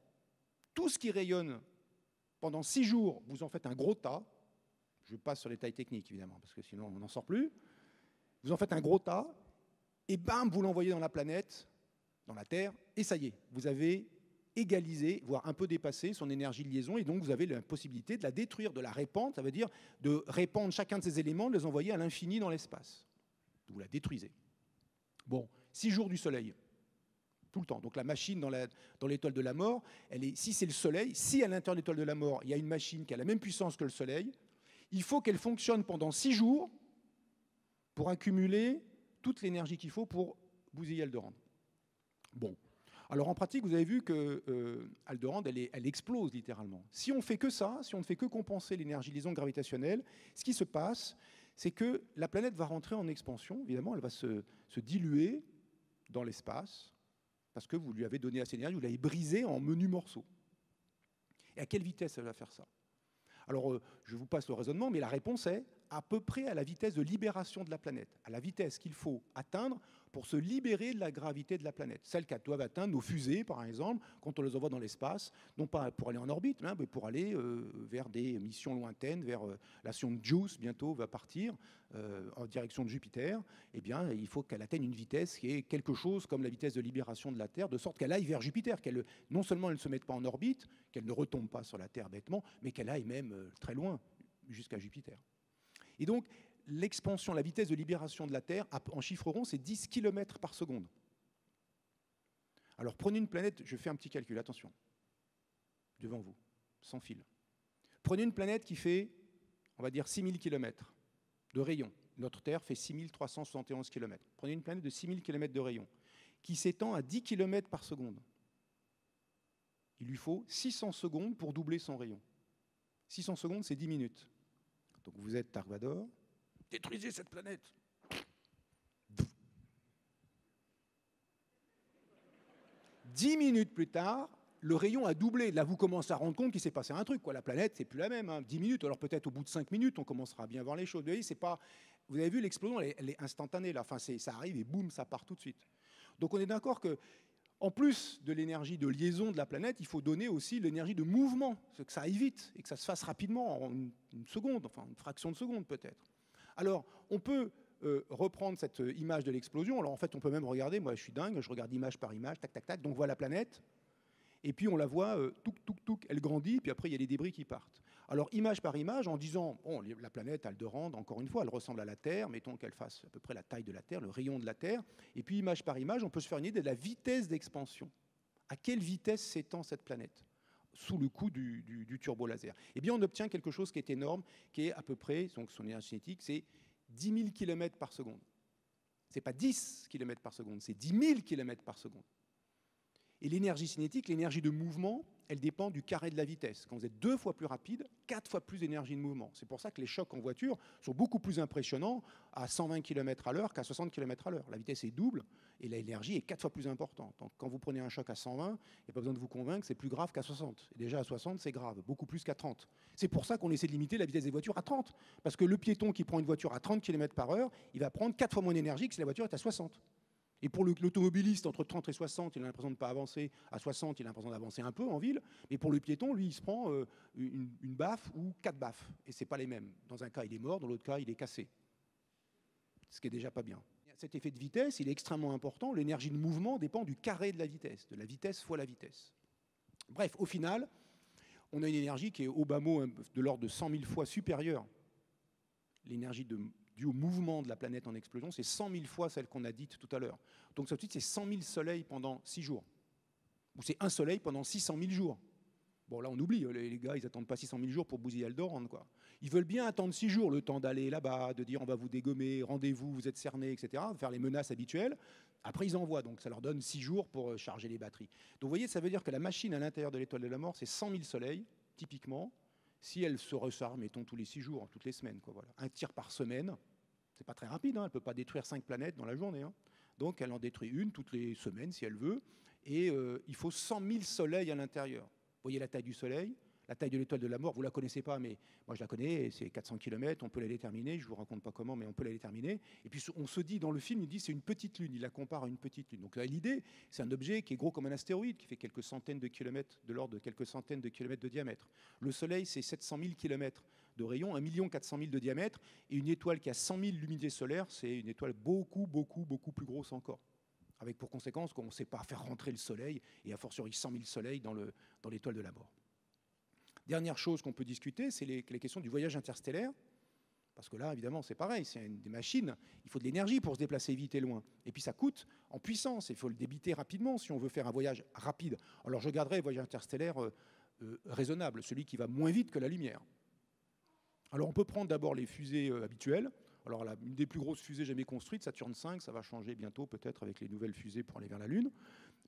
tout ce qui rayonne pendant six jours, vous en faites un gros tas. Je passe sur les tailles techniques, évidemment, parce que sinon on n'en sort plus. Vous en faites un gros tas, et bam, vous l'envoyez dans la planète, dans la Terre, et ça y est, vous avez égalisé, voire un peu dépassé son énergie de liaison, et donc vous avez la possibilité de la détruire, de la répandre, ça veut dire de répandre chacun de ces éléments, de les envoyer à l'infini dans l'espace. Vous la détruisez. Bon, six jours du Soleil tout le temps. Donc la machine dans l'étoile de la mort, si c'est le Soleil, si à l'intérieur de l'étoile de la mort, il y a une machine qui a la même puissance que le Soleil, il faut qu'elle fonctionne pendant six jours pour accumuler toute l'énergie qu'il faut pour bousiller Aldorand. Bon. Alors en pratique, vous avez vu que euh, elle, explose littéralement. Si on fait que ça, si on ne fait que compenser l'énergie liaison gravitationnelle, ce qui se passe, c'est que la planète va rentrer en expansion, évidemment, elle va se diluer dans l'espace, parce que vous lui avez donné assez d'énergie, vous l'avez brisé en menus morceaux. Et à quelle vitesse elle va faire ça? Alors, euh, je vous passe le raisonnement, mais la réponse est à peu près à la vitesse de libération de la planète, à la vitesse qu'il faut atteindre pour se libérer de la gravité de la planète. Celle qu'elles doivent atteindre nos fusées, par exemple, quand on les envoie dans l'espace, non pas pour aller en orbite, hein, mais pour aller euh, vers des missions lointaines, vers euh, la sonde JUICE, bientôt va partir euh, en direction de Jupiter. Eh bien, il faut qu'elle atteigne une vitesse qui est quelque chose comme la vitesse de libération de la Terre, de sorte qu'elle aille vers Jupiter, qu'elle non seulement ne se mette pas en orbite, qu'elle ne retombe pas sur la Terre bêtement, mais qu'elle aille même très loin, jusqu'à Jupiter. Et donc, l'expansion, la vitesse de libération de la Terre, en chiffre rond, c'est 10 km par seconde. Alors prenez une planète, je fais un petit calcul, attention, devant vous, sans fil. Prenez une planète qui fait, on va dire, 6000 km de rayon. Notre Terre fait 6371 km. Prenez une planète de 6000 km de rayon, qui s'étend à 10 km par seconde. Il lui faut 600 secondes pour doubler son rayon. 600 secondes, c'est 10 minutes. Donc vous êtes Tarvador, détruisez cette planète. Dix minutes plus tard, le rayon a doublé. Là, vous commencez à rendre compte qu'il s'est passé un truc. Quoi. La planète, c'est plus la même. Hein. Dix minutes, alors peut-être au bout de cinq minutes, on commencera à bien voir les choses. Vous, voyez, c'est pas... vous avez vu l'explosion, elle, est instantanée. Là. Enfin, ça arrive et boum, ça part tout de suite. Donc on est d'accord que en plus de l'énergie de liaison de la planète, il faut donner aussi l'énergie de mouvement, que ça aille vite et que ça se fasse rapidement, en une, seconde, enfin une fraction de seconde peut-être. Alors, on peut euh, reprendre cette euh, image de l'explosion. Alors en fait, on peut même regarder, moi je suis dingue, je regarde image par image, tac, tac, tac, donc on voit la planète, et puis on la voit, euh, touc, touc, touc, elle grandit, puis après il y a les débris qui partent. Alors image par image, en disant, bon, la planète Aldorand, encore une fois, elle ressemble à la Terre, mettons qu'elle fasse à peu près la taille de la Terre, le rayon de la Terre, et puis image par image, on peut se faire une idée de la vitesse d'expansion. À quelle vitesse s'étend cette planète sous le coup du, turbo laser? Eh bien, on obtient quelque chose qui est énorme, qui est à peu près, son énergie cinétique, c'est 10 000 km par seconde. Ce n'est pas 10 km par seconde, c'est 10 000 km par seconde. Et l'énergie cinétique, l'énergie de mouvement, elle dépend du carré de la vitesse. Quand vous êtes deux fois plus rapide, quatre fois plus d'énergie de mouvement. C'est pour ça que les chocs en voiture sont beaucoup plus impressionnants à 120 km à l'heure qu'à 60 km à l'heure. La vitesse est double et l'énergie est quatre fois plus importante. Donc quand vous prenez un choc à 120, il n'y a pas besoin de vous convaincre, c'est plus grave qu'à 60. Et déjà à 60, c'est grave, beaucoup plus qu'à 30. C'est pour ça qu'on essaie de limiter la vitesse des voitures à 30. Parce que le piéton qui prend une voiture à 30 km par heure, il va prendre quatre fois moins d'énergie que si la voiture est à 60. Et pour l'automobiliste, entre 30 et 60, il a l'impression de ne pas avancer. À 60, il a l'impression d'avancer un peu en ville. Mais pour le piéton, lui, il se prend euh, une, baffe ou quatre baffes. Et ce n'est pas les mêmes. Dans un cas, il est mort, dans l'autre cas, il est cassé. Ce qui est déjà pas bien. Cet effet de vitesse, il est extrêmement important. L'énergie de mouvement dépend du carré de la vitesse, de la vitesse fois la vitesse. Bref, au final, on a une énergie qui est au bas mot de l'ordre de 100 000 fois supérieure. L'énergie de au mouvement de la planète en explosion, c'est 100 000 fois celle qu'on a dite tout à l'heure. Donc ça, c'est 100 000 soleils pendant 6 jours. Ou c'est un soleil pendant 600 000 jours. Bon, là, on oublie, les gars, ils n'attendent pas 600 000 jours pour bousiller Eldorand, quoi. Ils veulent bien attendre 6 jours, le temps d'aller là-bas, de dire on va vous dégommer, rendez-vous, vous êtes cerné, etc., faire les menaces habituelles. Après, ils envoient, donc ça leur donne 6 jours pour euh, charger les batteries. Donc vous voyez, ça veut dire que la machine à l'intérieur de l'étoile de la mort, c'est 100 000 soleils, typiquement, si elle se recharge, mettons, tous les 6 jours, toutes les semaines, quoi, un tir par semaine, c'est pas très rapide, hein, elle ne peut pas détruire cinq planètes dans la journée. Hein. Donc elle en détruit une toutes les semaines si elle veut. Et euh, il faut 100 000 soleils à l'intérieur. Vous voyez la taille du soleil la taille de l'étoile de la mort, vous la connaissez pas, mais moi je la connais, c'est 400 km, on peut la déterminer, je vous raconte pas comment, mais on peut la déterminer. Et puis on se dit, dans le film, il dit c'est une petite lune, il la compare à une petite lune. Donc l'idée, c'est un objet qui est gros comme un astéroïde, qui fait quelques centaines de kilomètres, de l'ordre de quelques centaines de kilomètres de diamètre. Le Soleil, c'est 700 000 kilomètres de rayon, 1 400 000 de diamètre, et une étoile qui a 100 000 luminées solaires, c'est une étoile beaucoup, beaucoup, beaucoup plus grosse encore avec pour conséquence qu'on ne sait pas faire rentrer le soleil, et a fortiori 100 000 soleils dans l'étoile dans de la mort. Dernière chose qu'on peut discuter, c'est les, questions du voyage interstellaire. Parce que là, évidemment, c'est pareil, c'est des machines, il faut de l'énergie pour se déplacer vite et loin. Et puis ça coûte en puissance, il faut le débiter rapidement si on veut faire un voyage rapide. Alors je garderai le voyage interstellaire euh, euh, raisonnable, celui qui va moins vite que la lumière. Alors on peut prendre d'abord les fusées euh, habituelles. Alors la, une des plus grosses fusées jamais construites, Saturne V, ça va changer bientôt peut-être avec les nouvelles fusées pour aller vers la Lune.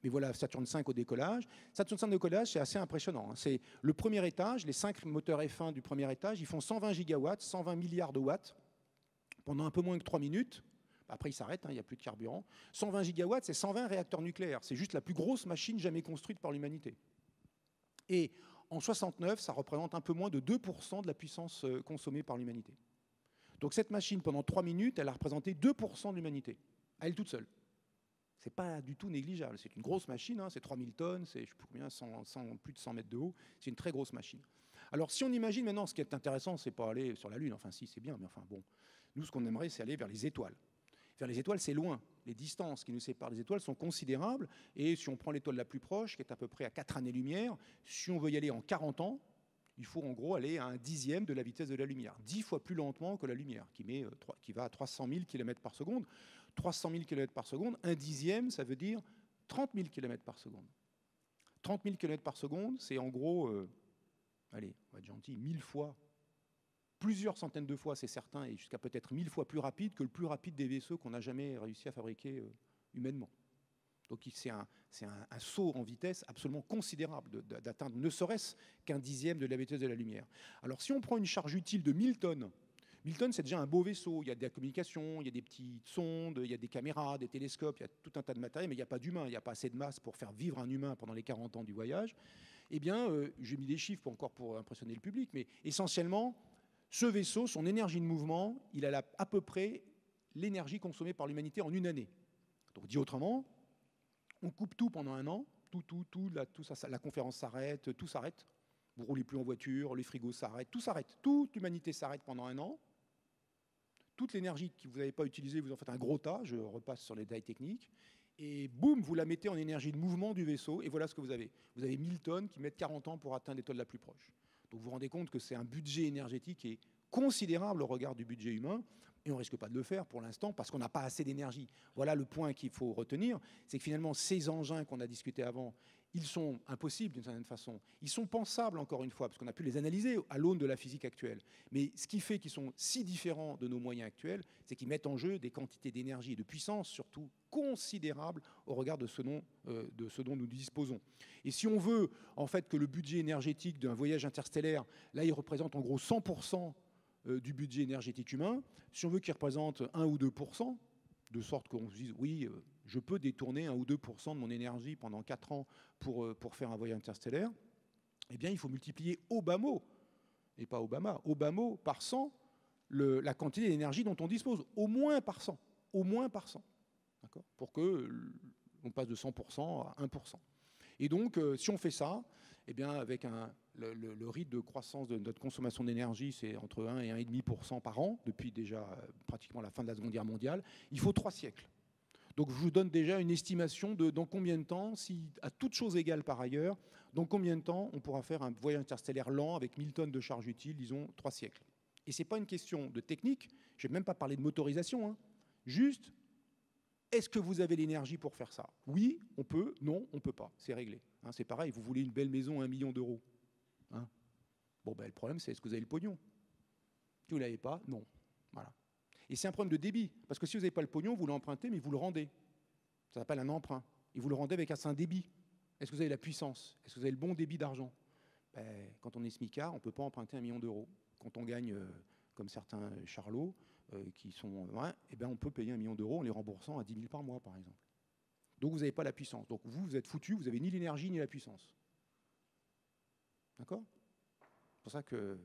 Mais voilà, Saturne V au décollage. Saturne V au décollage, c'est assez impressionnant. Hein. C'est le premier étage, les cinq moteurs F1 du premier étage, ils font 120 gigawatts, 120 milliards de watts, pendant un peu moins que 3 minutes. Après, ils s'arrêtent, hein, il n'y a plus de carburant. 120 gigawatts, c'est 120 réacteurs nucléaires. C'est juste la plus grosse machine jamais construite par l'humanité. Et en 69, ça représente un peu moins de 2% de la puissance euh, consommée par l'humanité. Donc cette machine, pendant 3 minutes, elle a représenté 2% de l'humanité, à elle toute seule. C'est pas du tout négligeable. C'est une grosse machine, hein, c'est 3000 tonnes, c'est je sais plus combien, 100, plus de 100 mètres de haut. C'est une très grosse machine. Alors si on imagine maintenant, ce qui est intéressant, c'est pas aller sur la Lune, enfin si, c'est bien, mais enfin bon, nous ce qu'on aimerait, c'est aller vers les étoiles. Vers les étoiles, c'est loin. Les distances qui nous séparent des étoiles sont considérables. Et si on prend l'étoile la plus proche, qui est à peu près à 4 années-lumière, si on veut y aller en 40 ans, il faut en gros aller à un dixième de la vitesse de la lumière, 10 fois plus lentement que la lumière, qui, met, euh, qui va à 300 000 km par seconde. 300 000 km par seconde, un dixième, ça veut dire 30 000 km par seconde. 30 000 km par seconde, c'est en gros, euh, allez, on va être gentil, 1000 fois plusieurs centaines de fois, c'est certain, et jusqu'à peut-être mille fois plus rapide que le plus rapide des vaisseaux qu'on n'a jamais réussi à fabriquer euh, humainement. Donc c'est un, un, saut en vitesse absolument considérable d'atteindre ne serait-ce qu'un dixième de la vitesse de la lumière. Alors si on prend une charge utile de 1000 tonnes, 1000 tonnes c'est déjà un beau vaisseau, il y a de la communication, il y a des petites sondes, il y a des caméras, des télescopes, il y a tout un tas de matériel, mais il n'y a pas d'humain, il n'y a pas assez de masse pour faire vivre un humain pendant les 40 ans du voyage. Eh bien, euh, j'ai mis des chiffres pour, encore pour impressionner le public, mais essentiellement, ce vaisseau, son énergie de mouvement, il a à peu près l'énergie consommée par l'humanité en une année. Donc dit autrement, on coupe tout pendant un an, tout, tout, tout, la, conférence s'arrête, tout s'arrête. Vous roulez plus en voiture, les frigos s'arrêtent, tout s'arrête. Toute l'humanité s'arrête pendant un an. Toute l'énergie que vous n'avez pas utilisée, vous en faites un gros tas, je repasse sur les détails techniques. Et boum, vous la mettez en énergie de mouvement du vaisseau, et voilà ce que vous avez. Vous avez 1000 tonnes qui mettent 40 ans pour atteindre l'étoile la plus proche. Donc vous vous rendez compte que c'est un budget énergétique qui est considérable au regard du budget humain, et on ne risque pas de le faire pour l'instant parce qu'on n'a pas assez d'énergie. Voilà le point qu'il faut retenir, c'est que finalement ces engins qu'on a discutés avant, ils sont impossibles d'une certaine façon. Ils sont pensables encore une fois, parce qu'on a pu les analyser à l'aune de la physique actuelle. Mais ce qui fait qu'ils sont si différents de nos moyens actuels, c'est qu'ils mettent en jeu des quantités d'énergie et de puissance surtout considérables au regard de ce, dont, euh, nous disposons. Et si on veut en fait que le budget énergétique d'un voyage interstellaire, là il représente en gros 100% euh, du budget énergétique humain, si on veut qu'il représente 1 ou 2 de sorte qu'on se dise oui, euh, je peux détourner 1 ou 2% de mon énergie pendant 4 ans pour, euh, pour faire un voyage interstellaire, eh bien, il faut multiplier mot, et pas Obama, mot par 100 le, la quantité d'énergie dont on dispose, au moins par 100, au moins par 100, pour que on passe de 100% à 1%. Et donc, si on fait ça, eh bien, avec le, rythme de croissance de notre consommation d'énergie, c'est entre 1 et 1,5% par an, depuis déjà euh, pratiquement la fin de la Seconde Guerre mondiale. Il faut trois siècles. Donc je vous donne déjà une estimation de dans combien de temps, si à toute chose égale par ailleurs, dans combien de temps on pourra faire un voyage interstellaire lent avec 1000 tonnes de charge utile, disons trois siècles. Et ce n'est pas une question de technique, je ne vais même pas parler de motorisation, hein. juste est-ce que vous avez l'énergie pour faire ça? Oui, on peut, non, on ne peut pas, c'est réglé. Hein. c'est pareil, vous voulez une belle maison un million d'euros. Hein? bon, ben, le problème, c'est est-ce que vous avez le pognon? Si vous ne l'avez pas, non. Voilà. Et c'est un problème de débit, parce que si vous n'avez pas le pognon, vous l'empruntez, mais vous le rendez. Ça s'appelle un emprunt. Et vous le rendez avec un saint débit. Est-ce que vous avez la puissance? Est-ce que vous avez le bon débit d'argent? Ben, Quand on est smicard, on ne peut pas emprunter un million d'euros. Quand on gagne, euh, comme certains charlots, euh, qui sont... eh ben, on peut payer un million d'euros en les remboursant à 10 000 par mois, par exemple. Donc vous n'avez pas la puissance. Donc vous, vous êtes foutu, vous n'avez ni l'énergie ni la puissance. D'accord? C'est pour ça que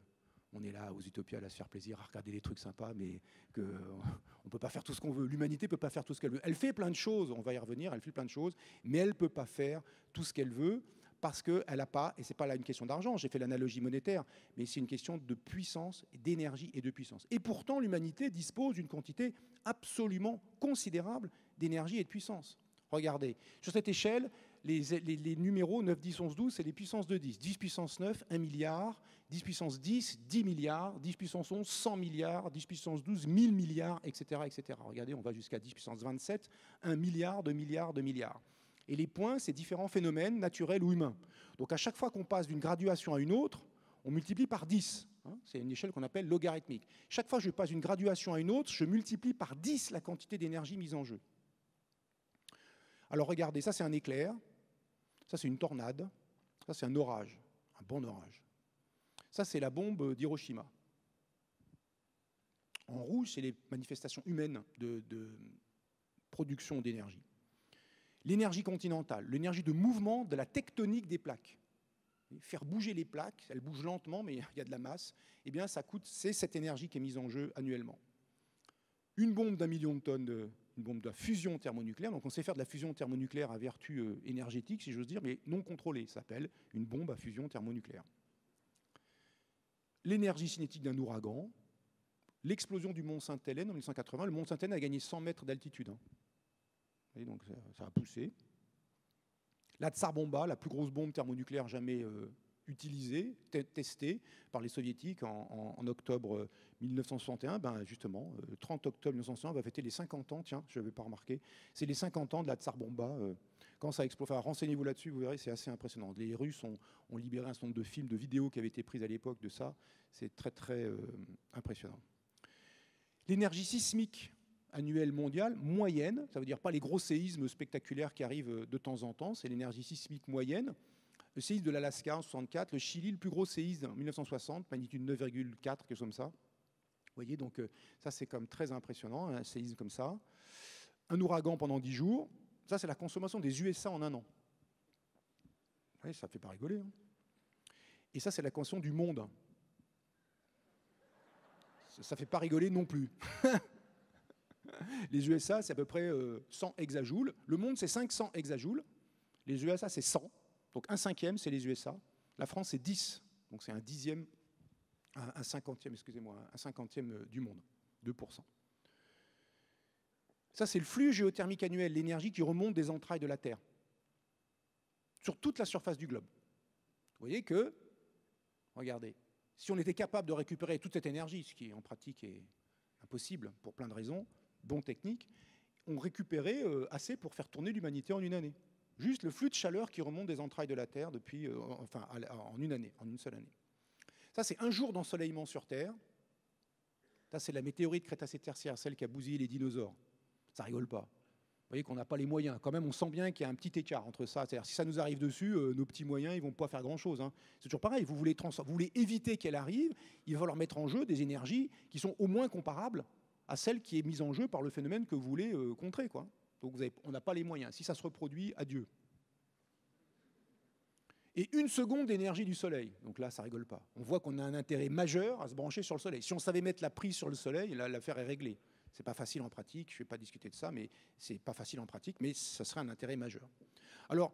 on est là aux Utopias à se faire plaisir, à regarder des trucs sympas, mais qu'on (laughs) ne peut pas faire tout ce qu'on veut. L'humanité peut pas faire tout ce qu'elle veut. Elle fait plein de choses, on va y revenir, elle fait plein de choses, mais elle peut pas faire tout ce qu'elle veut parce qu'elle n'a pas, et ce n'est pas là une question d'argent, j'ai fait l'analogie monétaire, mais c'est une question de puissance, d'énergie et de puissance. Et pourtant, l'humanité dispose d'une quantité absolument considérable d'énergie et de puissance. Regardez, sur cette échelle, les, numéros 9, 10, 11, 12, c'est les puissances de 10. 10 puissance 9, 1 milliard. 10 puissance 10, 10 milliards. 10 puissance 11, 100 milliards. 10 puissance 12, 1000 milliards, etc. etc. Regardez, on va jusqu'à 10 puissance 27, 1 milliard, 2 milliards, 2 milliards. Et les points, c'est différents phénomènes naturels ou humains. Donc à chaque fois qu'on passe d'une graduation à une autre, on multiplie par 10. Hein. c'est une échelle qu'on appelle logarithmique. Chaque fois que je passe d'une graduation à une autre, je multiplie par 10 la quantité d'énergie mise en jeu. Alors regardez, ça c'est un éclair, ça c'est une tornade, ça c'est un orage, un bon orage. Ça c'est la bombe d'Hiroshima. En rouge, c'est les manifestations humaines de, production d'énergie. L'énergie continentale, l'énergie de mouvement de la tectonique des plaques. Faire bouger les plaques, elles bougent lentement, mais (laughs) il y a de la masse, eh bien ça coûte, c'est cette énergie qui est mise en jeu annuellement. une bombe d'un million de tonnes, de, une bombe de fusion thermonucléaire. Donc on sait faire de la fusion thermonucléaire à vertu euh, énergétique, si j'ose dire, mais non contrôlée. Ça s'appelle une bombe à fusion thermonucléaire. L'énergie cinétique d'un ouragan, l'explosion du mont Sainte-Hélène en 1980. Le mont Sainte-Hélène a gagné 100 mètres d'altitude. Hein. donc ça, a poussé. La Tsar Bomba, la plus grosse bombe thermonucléaire jamais euh, utilisée, testée par les soviétiques en, octobre 1961. Euh, ben justement, le 30 octobre 1961, on va fêter les 50 ans, tiens, je n'avais pas remarqué, c'est les 50 ans de la Tsar Bomba. Euh, quand ça a explosé, renseignez-vous là-dessus, vous verrez, c'est assez impressionnant. Les Russes ont, libéré un certain nombre de films, de vidéos qui avaient été prises à l'époque de ça. C'est très, très impressionnant. L'énergie sismique annuelle mondiale moyenne, ça veut dire pas les gros séismes spectaculaires qui arrivent de temps en temps, c'est l'énergie sismique moyenne. Le séisme de l'Alaska en 64, le Chili, le plus gros séisme en 1960, magnitude 9,4, quelque chose comme ça. Vous voyez, donc euh, ça c'est comme très impressionnant, un séisme comme ça. Un ouragan pendant 10 jours, ça c'est la consommation des USA en un an. Ça fait pas rigoler. Hein. Et ça c'est la consommation du monde ça ne fait pas rigoler non plus. (laughs) les USA, c'est à peu près 100 euh, hexajoules. Le monde, c'est 500 hexajoules. Les USA, c'est 100. Donc un cinquième, c'est les USA. La France, c'est 10. Donc c'est un dixième, un, cinquantième, excusez-moi, un cinquantième euh, du monde, 2%. Ça, c'est le flux géothermique annuel, l'énergie qui remonte des entrailles de la Terre, sur toute la surface du globe. Vous voyez que, regardez, si on était capable de récupérer toute cette énergie, ce qui en pratique est impossible pour plein de raisons, bon technique, on récupérait euh, assez pour faire tourner l'humanité en une année. Juste le flux de chaleur qui remonte des entrailles de la Terre depuis, euh, enfin, en une année, en une seule année. Ça, c'est un jour d'ensoleillement sur Terre. Ça, c'est la météorite Crétacé-Tertiaire, celle qui a bousillé les dinosaures. Ça rigole pas. Vous voyez qu'on n'a pas les moyens. Quand même, on sent bien qu'il y a un petit écart entre ça. C'est-à-dire, si ça nous arrive dessus, euh, nos petits moyens, ils vont pas faire grand-chose. Hein. C'est toujours pareil. Vous voulez, vous voulez éviter qu'elle arrive, il va falloir mettre en jeu des énergies qui sont au moins comparables à celle qui est mise en jeu par le phénomène que vous voulez euh, contrer. Quoi. Donc, on n'a pas les moyens. Si ça se reproduit, adieu. Et une seconde d'énergie du Soleil. Donc là, ça rigole pas. On voit qu'on a un intérêt majeur à se brancher sur le Soleil. Si on savait mettre la prise sur le Soleil, l'affaire est réglée. C'est pas facile en pratique, je ne vais pas discuter de ça, mais c'est pas facile en pratique, mais ça serait un intérêt majeur. Alors,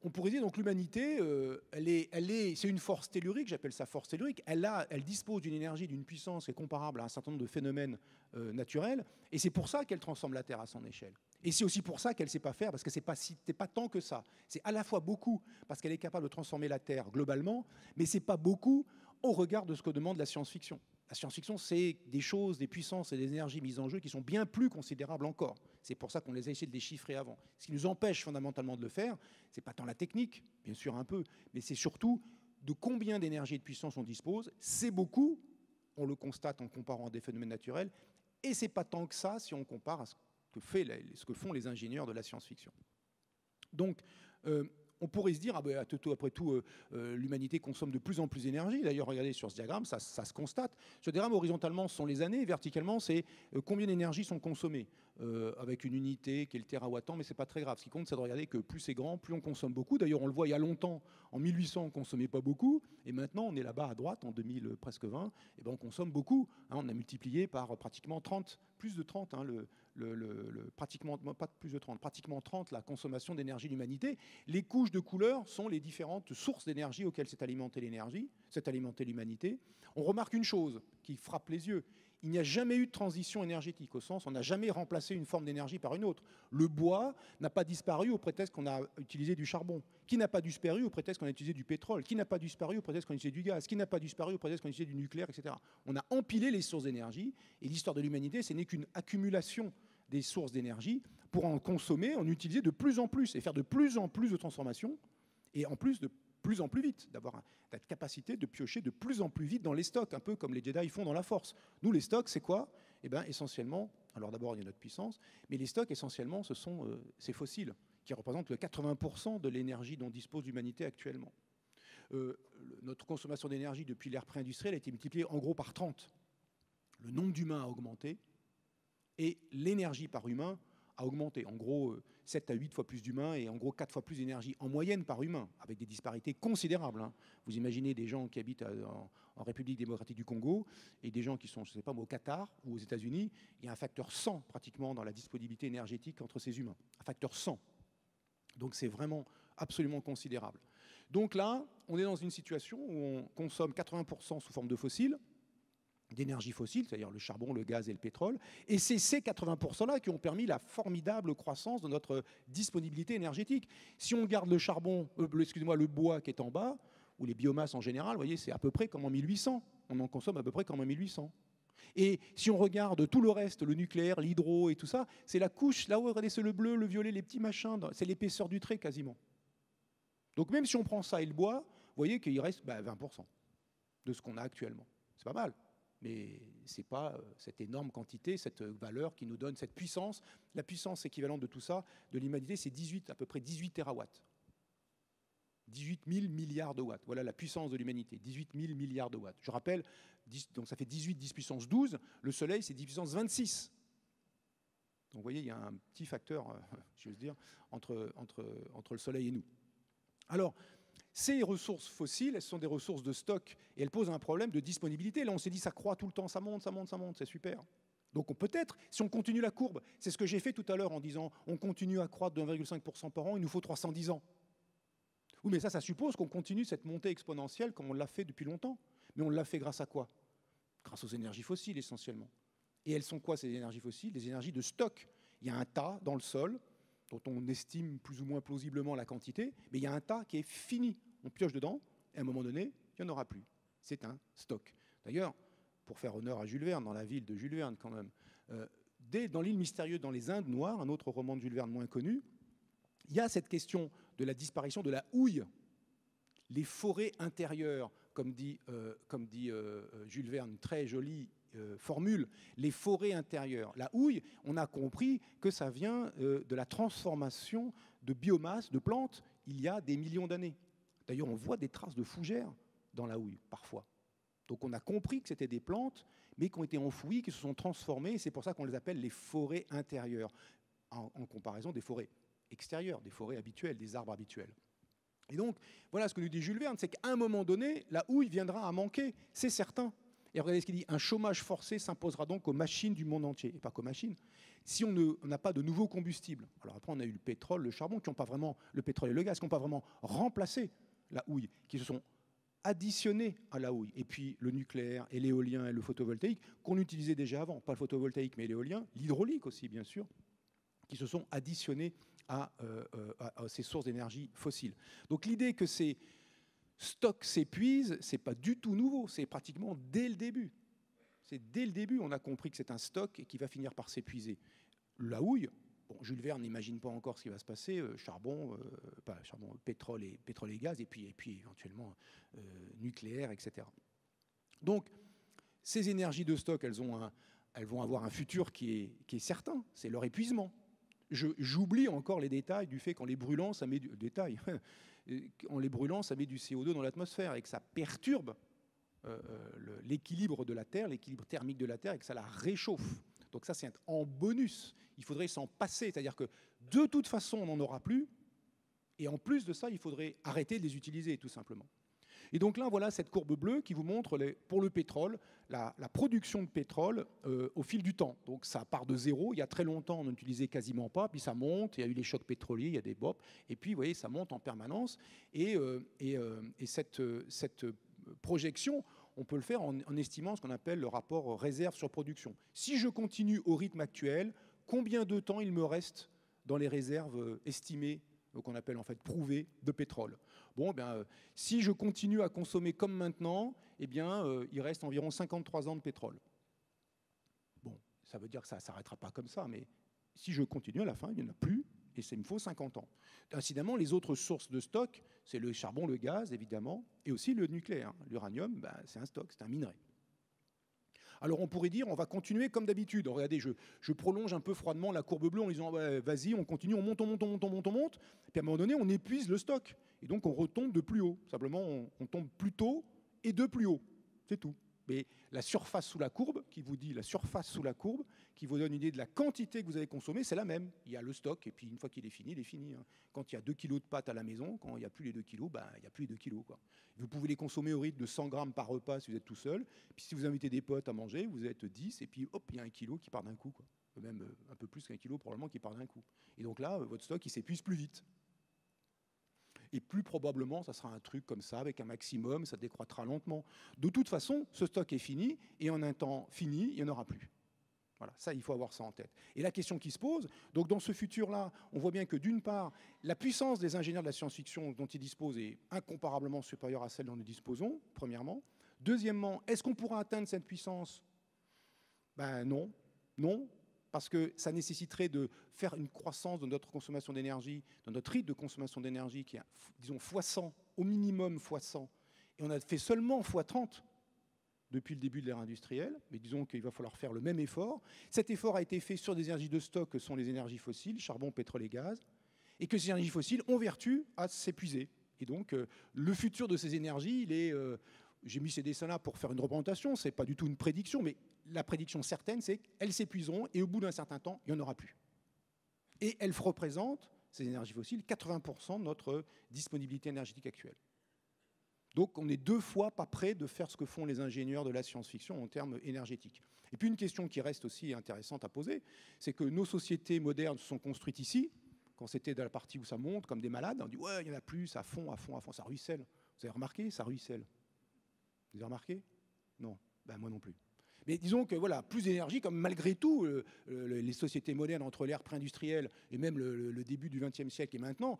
on pourrait dire donc l'humanité, euh, elle est, elle est, c'est une force tellurique, j'appelle ça force tellurique. Elle dispose d'une énergie, d'une puissance qui est comparable à un certain nombre de phénomènes euh, naturels, et c'est pour ça qu'elle transforme la Terre à son échelle. Et c'est aussi pour ça qu'elle ne sait pas faire, parce que pas si, pas tant que ça. C'est à la fois beaucoup parce qu'elle est capable de transformer la Terre globalement, mais c'est pas beaucoup au regard de ce que demande la science-fiction. La science-fiction, c'est des choses, des puissances et des énergies mises en jeu qui sont bien plus considérables encore. C'est pour ça qu'on les a essayé de déchiffrer avant. Ce qui nous empêche fondamentalement de le faire, c'est pas tant la technique, bien sûr un peu, mais c'est surtout de combien d'énergie et de puissance on dispose. C'est beaucoup, on le constate en comparant des phénomènes naturels, et c'est pas tant que ça si on compare à ce fait, ce que font les ingénieurs de la science-fiction. Donc, euh, on pourrait se dire, ah ben, après tout, euh, euh, l'humanité consomme de plus en plus d'énergie. D'ailleurs, regardez sur ce diagramme, ça, se constate. Ce diagramme, horizontalement, ce sont les années, verticalement, c'est combien d'énergie sont consommées, avec une unité qui est le terawattant, mais ce n'est pas très grave. Ce qui compte, c'est de regarder que plus c'est grand, plus on consomme beaucoup. D'ailleurs, on le voit il y a longtemps, en 1800, on consommait pas beaucoup, et maintenant, on est là-bas à droite, en 2000, presque 20, et ben, on consomme beaucoup. Hein. on a multiplié par pratiquement 30, plus de 30, hein, pratiquement, pas plus de 30, pratiquement 30 la consommation d'énergie de l'humanité. Les couches de couleurs sont les différentes sources d'énergie auxquelles s'est alimentée l'énergie, s'est alimentée l'humanité. On remarque une chose qui frappe les yeux. Il n'y a jamais eu de transition énergétique, au sens on n'a jamais remplacé une forme d'énergie par une autre. Le bois n'a pas disparu au prétexte qu'on a utilisé du charbon, qui n'a pas disparu au prétexte qu'on a utilisé du pétrole, qui n'a pas disparu au prétexte qu'on a utilisé du gaz, qui n'a pas disparu au prétexte qu'on a utilisé du nucléaire, etc. On a empilé les sources d'énergie, et l'histoire de l'humanité, ce n'est qu'une accumulation des sources d'énergie pour en consommer, en utiliser de plus en plus et faire de plus en plus de transformations et en plus de plus en plus vite, d'avoir cette capacité de piocher de plus en plus vite dans les stocks, un peu comme les Jedi font dans la Force. Nous, les stocks, c'est quoi? Eh bien, essentiellement, alors d'abord, il y a notre puissance, mais les stocks, essentiellement, ce sont euh, ces fossiles qui représentent le 80% de l'énergie dont dispose l'humanité actuellement. Euh, notre consommation d'énergie depuis l'ère pré-industrielle a été multipliée en gros par 30. Le nombre d'humains a augmenté, et l'énergie par humain a augmenté. En gros, 7 à 8 fois plus d'humains et en gros 4 fois plus d'énergie en moyenne par humain, avec des disparités considérables. Hein. Vous imaginez des gens qui habitent en, République démocratique du Congo et des gens qui sont, je ne sais pas, au Qatar ou aux États-Unis. Il y a un facteur 100 pratiquement dans la disponibilité énergétique entre ces humains. Un facteur 100. Donc c'est vraiment absolument considérable. Donc là, on est dans une situation où on consomme 80% sous forme de fossiles, d'énergie fossile, c'est-à-dire le charbon, le gaz et le pétrole. Et c'est ces 80%-là qui ont permis la formidable croissance de notre disponibilité énergétique. Si on garde le charbon, euh, excusez-moi, le bois qui est en bas, ou les biomasses en général, vous voyez, c'est à peu près comme en 1800. On en consomme à peu près comme en 1800. Et si on regarde tout le reste, le nucléaire, l'hydro et tout ça, c'est la couche, là où regardez, c'est le bleu, le violet, les petits machins, c'est l'épaisseur du trait quasiment. Donc même si on prend ça et le bois, vous voyez qu'il reste 20% bah, de ce qu'on a actuellement. C'est pas mal mais ce n'est pas euh, cette énorme quantité, cette valeur qui nous donne cette puissance. La puissance équivalente de tout ça, de l'humanité, c'est 18, à peu près 18 terawatts. 18 000 milliards de watts. Voilà la puissance de l'humanité, 18 000 milliards de watts. Je rappelle, donc ça fait 18 10 puissance 12, le Soleil c'est 10 puissance 26. Donc vous voyez, il y a un petit facteur, euh, (laughs) je dire, entre, entre, entre le Soleil et nous. Alors, ces ressources fossiles, elles sont des ressources de stock et elles posent un problème de disponibilité. Là, on s'est dit, ça croît tout le temps, ça monte, ça monte, ça monte, c'est super. Donc peut-être, si on continue la courbe, c'est ce que j'ai fait tout à l'heure en disant, on continue à croître de 1,5% par an, il nous faut 310 ans. Oui, mais ça, ça suppose qu'on continue cette montée exponentielle comme on l'a fait depuis longtemps. Mais on l'a fait grâce à quoi? Grâce aux énergies fossiles essentiellement. Et elles sont quoi ces énergies fossiles? Des énergies de stock. Il y a un tas dans le sol dont on estime plus ou moins plausiblement la quantité, mais il y a un tas qui est fini on pioche dedans, et à un moment donné, il n'y en aura plus. C'est un stock. D'ailleurs, pour faire honneur à Jules Verne, dans la ville de Jules Verne quand même, euh, dans l'île mystérieuse dans les Indes noires, un autre roman de Jules Verne moins connu, il y a cette question de la disparition de la houille, les forêts intérieures, comme dit, euh, euh, Jules Verne, très jolie formule, les forêts intérieures. La houille, on a compris que ça vient de la transformation de biomasse, de plantes, il y a des millions d'années. D'ailleurs, on voit des traces de fougères dans la houille, parfois. Donc on a compris que c'était des plantes, mais qui ont été enfouies, qui se sont transformées, c'est pour ça qu'on les appelle les forêts intérieures, en, comparaison des forêts extérieures, des forêts habituelles, des arbres habituels. Et donc, voilà ce que nous dit Jules Verne, c'est qu'à un moment donné, la houille viendra à manquer, c'est certain. Et regardez ce qu'il dit, un chômage forcé s'imposera donc aux machines du monde entier, et pas qu'aux machines. Si on n'a pas de nouveaux combustibles, alors après on a eu le pétrole, le charbon, qui n'ont pas vraiment, le pétrole et le gaz, qui n'ont pas vraiment remplacé la houille, qui se sont additionnés à la houille. Et puis le nucléaire et l'éolien et le photovoltaïque, qu'on utilisait déjà avant, pas le photovoltaïque mais l'éolien, l'hydraulique aussi bien sûr, qui se sont additionnés à, euh, à ces sources d'énergie fossiles. Donc l'idée que ces stocks s'épuisent, c'est pas du tout nouveau, c'est pratiquement dès le début. C'est dès le début, on a compris que c'est un stock et qui va finir par s'épuiser. La houille, Jules Verne n'imagine pas encore ce qui va se passer, euh, charbon, euh, pas charbon, pétrole et, gaz, et puis, et puis éventuellement euh, nucléaire, etc. Donc, ces énergies de stock, elles, ont elles vont avoir un futur qui est, qui est certain, c'est leur épuisement. J'oublie encore les détails du fait qu'en les brûlant, ça met du détail, (laughs) en les brûlant, ça met du CO2 dans l'atmosphère et que ça perturbe l'équilibre de la Terre, l'équilibre thermique de la Terre, et que ça la réchauffe. Donc ça, c'est en bonus. Il faudrait s'en passer. C'est-à-dire que de toute façon, on n'en aura plus. Et en plus de ça, il faudrait arrêter de les utiliser, tout simplement. Et donc là, voilà cette courbe bleue qui vous montre, pour le pétrole, la, production de pétrole euh, au fil du temps. Donc ça part de zéro. Il y a très longtemps, on n'utilisait quasiment pas. Puis ça monte. Il y a eu les chocs pétroliers, il y a des bops. Et puis, vous voyez, ça monte en permanence. Et, euh, euh, cette, cette projection, on peut le faire en, estimant ce qu'on appelle le rapport réserve sur production. Si je continue au rythme actuel, combien de temps il me reste dans les réserves estimées, euh, qu'on appelle en fait prouvées, de pétrole? Bon, eh euh, si je continue à consommer comme maintenant, eh bien, euh, il reste environ 53 ans de pétrole. Bon, ça veut dire que ça ne s'arrêtera pas comme ça, mais si je continue à la fin, il n'y en a plus, et ça me faut 50 ans. Incidemment, les autres sources de stock, c'est le charbon, le gaz, évidemment, et aussi le nucléaire. L'uranium, ben, c'est un stock, c'est un minerai. Alors on pourrait dire, on va continuer comme d'habitude. Regardez, je, prolonge un peu froidement la courbe bleue en disant, vas-y, on continue, on monte, on monte, on monte, on monte, on monte. Puis à un moment donné, on épuise le stock. Et donc on retombe de plus haut. Simplement, on tombe plus tôt et de plus haut. C'est tout. Mais la surface sous la courbe, qui vous dit la surface sous la courbe, qui vous donne une idée de la quantité que vous avez consommée, c'est la même. Il y a le stock, et puis une fois qu'il est fini, il est fini. Hein. Quand il y a 2 kilos de pâtes à la maison, quand il n'y a plus les 2 kilos, ben, il n'y a plus les 2 kilos. Vous pouvez les consommer au rythme de 100 grammes par repas si vous êtes tout seul. Puis si vous invitez des potes à manger, vous êtes 10, et puis hop, il y a un kilo qui part d'un coup. Même euh, un peu plus qu'un kilo probablement qui part d'un coup. Et donc là, votre stock, il s'épuise plus vite. Et plus probablement, ça sera un truc comme ça, avec un maximum, ça décroîtra lentement. De toute façon, ce stock est fini, et en un temps fini, il n'y en aura plus. Voilà, ça, il faut avoir ça en tête. Et la question qui se pose, donc dans ce futur-là, on voit bien que d'une part, la puissance des ingénieurs de la science-fiction dont ils disposent est incomparablement supérieure à celle dont nous disposons, premièrement. Deuxièmement, est-ce qu'on pourra atteindre cette puissance? Ben non, non, parce que ça nécessiterait de faire une croissance de notre consommation d'énergie, de notre rythme de consommation d'énergie qui est, disons, x100, au minimum x100, et on a fait seulement x30 depuis le début de l'ère industrielle, mais disons qu'il va falloir faire le même effort. Cet effort a été fait sur des énergies de stock que sont les énergies fossiles, charbon, pétrole et gaz, et que ces énergies fossiles ont vertu à s'épuiser. Et donc, euh, le futur de ces énergies, il est... Euh, j'ai mis ces dessins-là pour faire une représentation, ce n'est pas du tout une prédiction, mais la prédiction certaine, c'est qu'elles s'épuiseront et au bout d'un certain temps, il n'y en aura plus. Et elles représentent, ces énergies fossiles, 80% de notre disponibilité énergétique actuelle. Donc on est deux fois pas près de faire ce que font les ingénieurs de la science-fiction en termes énergétiques. Et puis une question qui reste aussi intéressante à poser, c'est que nos sociétés modernes se sont construites ici, quand c'était dans la partie où ça monte, comme des malades, on dit ouais, il y en a plus, à fond, à fond, fond, ça ruisselle. Vous avez remarqué, ça ruisselle. Vous avez remarqué? Non, ben moi non plus. Mais disons que voilà, plus d'énergie, comme malgré tout, euh, euh, les sociétés modernes entre l'ère pré-industrielle et même le, début du XXe siècle et maintenant,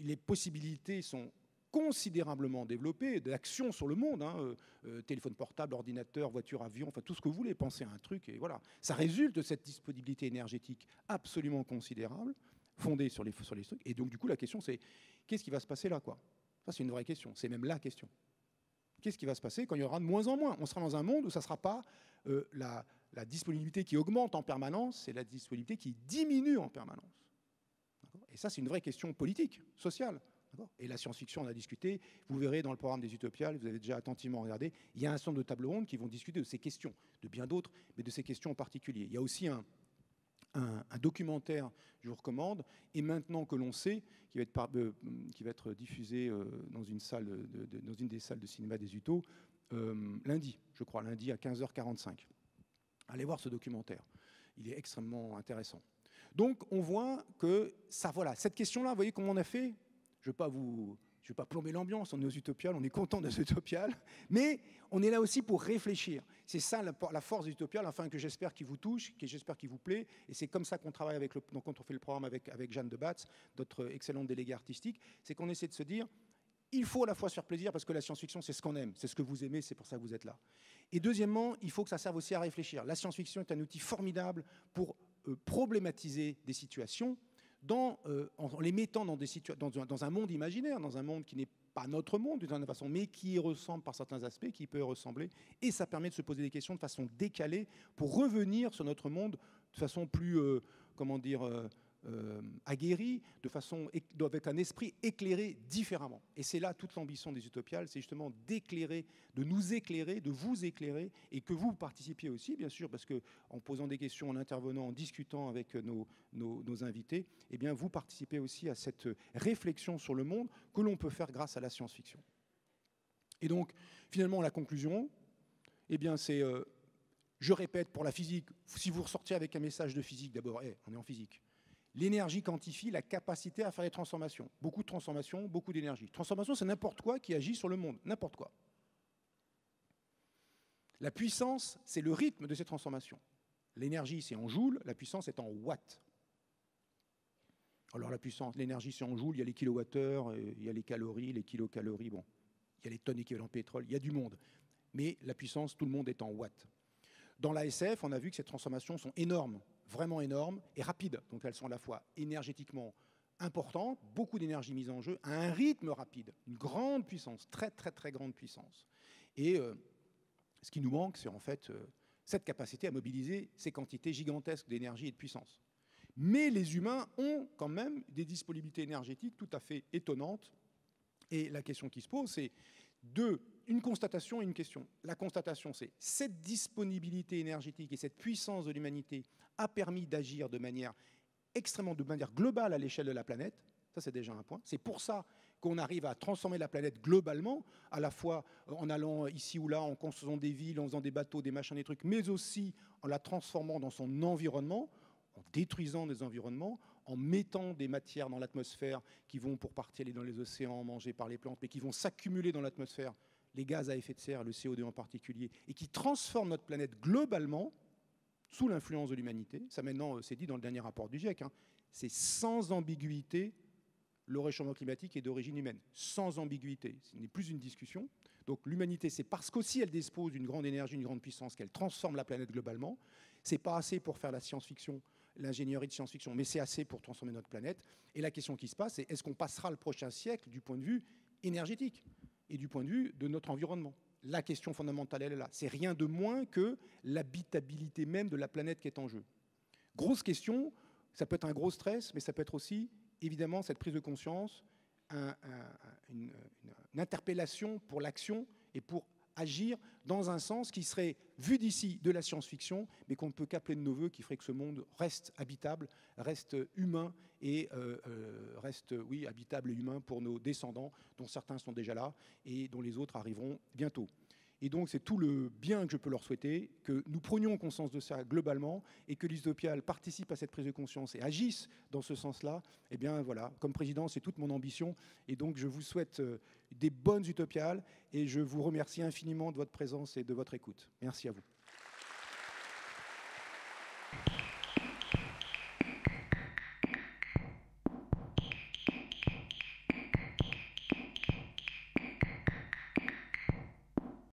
les possibilités sont considérablement développées d'action sur le monde, hein, euh, téléphone portable, ordinateur, voiture, avion, enfin tout ce que vous voulez, penser à un truc, et voilà. Ça résulte de cette disponibilité énergétique absolument considérable, fondée sur les, sur les trucs. Et donc du coup, la question c'est, qu'est-ce qui va se passer là, quoi? Ça c'est une vraie question, c'est même la question qu'est-ce qui va se passer quand il y aura de moins en moins? On sera dans un monde où ça ne sera pas euh, la, disponibilité qui augmente en permanence, c'est la disponibilité qui diminue en permanence. Et ça, c'est une vraie question politique, sociale. Et la science-fiction, on a discuté. Vous verrez dans le programme des Utopiales, vous avez déjà attentivement regardé, il y a un certain de tables rondes qui vont discuter de ces questions, de bien d'autres, mais de ces questions en particulier. Il y a aussi un, un, documentaire, je vous recommande, et maintenant que l'on sait, qui va être, euh, diffusé euh, dans, une salle dans une des salles de cinéma des Utos, euh, lundi, je crois, lundi à 15h45. Allez voir ce documentaire. Il est extrêmement intéressant. Donc on voit que ça, voilà, cette question-là, vous voyez comment on a fait? Je ne vais pas vous je ne vais pas plomber l'ambiance, on est aux utopiales, on est content des utopiales, mais on est là aussi pour réfléchir. C'est ça la, force des utopiales, enfin que j'espère qu'il vous touche, que j'espère qu'il vous plaît, et c'est comme ça qu'on travaille avec le, donc quand on fait le programme avec, avec Jeanne de Batz, notre excellente déléguée artistique, c'est qu'on essaie de se dire, il faut à la fois se faire plaisir parce que la science-fiction, c'est ce qu'on aime, c'est ce que vous aimez, c'est pour ça que vous êtes là. Et deuxièmement, il faut que ça serve aussi à réfléchir. La science-fiction est un outil formidable pour euh, problématiser des situations, euh, en les mettant dans, des dans, dans, un monde imaginaire, dans un monde qui n'est pas notre monde d'une certaine façon, mais qui ressemble par certains aspects, qui peut ressembler, et ça permet de se poser des questions de façon décalée pour revenir sur notre monde de façon plus, euh, comment dire, euh, euh, aguerri, de façon, avec un esprit éclairé différemment. Et c'est là toute l'ambition des utopiales, c'est justement d'éclairer, de nous éclairer, de vous éclairer, et que vous participiez aussi, bien sûr, parce que en posant des questions, en intervenant, en discutant avec nos, nos, invités, eh bien, vous participez aussi à cette réflexion sur le monde que l'on peut faire grâce à la science-fiction. Et donc, finalement, la conclusion, eh bien, c'est, euh, je répète, pour la physique, si vous ressortez avec un message de physique, d'abord, hey, on est en physique. L'énergie quantifie la capacité à faire des transformations. Beaucoup de transformations, beaucoup d'énergie. Transformation, c'est n'importe quoi qui agit sur le monde, n'importe quoi. La puissance, c'est le rythme de ces transformations. L'énergie, c'est en joules, la puissance est en watts. Alors la puissance, l'énergie, c'est en joules, il y a les kilowattheures, euh, il y a les calories, les kilocalories, bon, il y a les tonnes équivalent pétrole, il y a du monde. Mais la puissance, tout le monde est en watts. Dans l'ASF, on a vu que ces transformations sont énormes vraiment énormes et rapides. Donc elles sont à la fois énergétiquement importantes, beaucoup d'énergie mise en jeu, à un rythme rapide, une grande puissance, très très très grande puissance. Et euh, ce qui nous manque, c'est en fait euh, cette capacité à mobiliser ces quantités gigantesques d'énergie et de puissance. Mais les humains ont quand même des disponibilités énergétiques tout à fait étonnantes. Et la question qui se pose, c'est Deux, une constatation et une question. La constatation, c'est cette disponibilité énergétique et cette puissance de l'humanité a permis d'agir de manière extrêmement, de manière globale à l'échelle de la planète. Ça, c'est déjà un point. C'est pour ça qu'on arrive à transformer la planète globalement, à la fois en allant ici ou là, en construisant des villes, en faisant des bateaux, des machins, des trucs, mais aussi en la transformant dans son environnement, en détruisant des environnements, en mettant des matières dans l'atmosphère qui vont pour partie aller dans les océans, mangées par les plantes, mais qui vont s'accumuler dans l'atmosphère, les gaz à effet de serre, le CO2 en particulier, et qui transforment notre planète globalement sous l'influence de l'humanité. Ça maintenant, c'est dit dans le dernier rapport du GIEC. Hein. C'est sans ambiguïté le réchauffement climatique est d'origine humaine, sans ambiguïté. Ce n'est plus une discussion. Donc l'humanité, c'est parce qu'aussi elle dispose d'une grande énergie, d'une grande puissance, qu'elle transforme la planète globalement. C'est pas assez pour faire la science-fiction, l'ingénierie de science-fiction, mais c'est assez pour transformer notre planète. Et la question qui se passe, c'est est-ce qu'on passera le prochain siècle du point de vue énergétique? Et du point de vue de notre environnement La question fondamentale, elle est là. C'est rien de moins que l'habitabilité même de la planète qui est en jeu. Grosse question, ça peut être un gros stress, mais ça peut être aussi évidemment cette prise de conscience, une, interpellation pour l'action et pour agir dans un sens qui serait vu d'ici de la science-fiction, mais qu'on ne peut qu'appeler de nos voeux, qui ferait que ce monde reste habitable, reste humain et euh, euh, reste, oui, habitable et humain pour nos descendants, dont certains sont déjà là et dont les autres arriveront bientôt. Et donc, c'est tout le bien que je peux leur souhaiter, que nous prenions conscience de ça globalement et que l'Isopial participe à cette prise de conscience et agisse dans ce sens-là. Eh bien, voilà, comme président, c'est toute mon ambition. Et donc, je vous souhaite euh, des bonnes utopiales et je vous remercie infiniment de votre présence et de votre écoute. Merci à vous.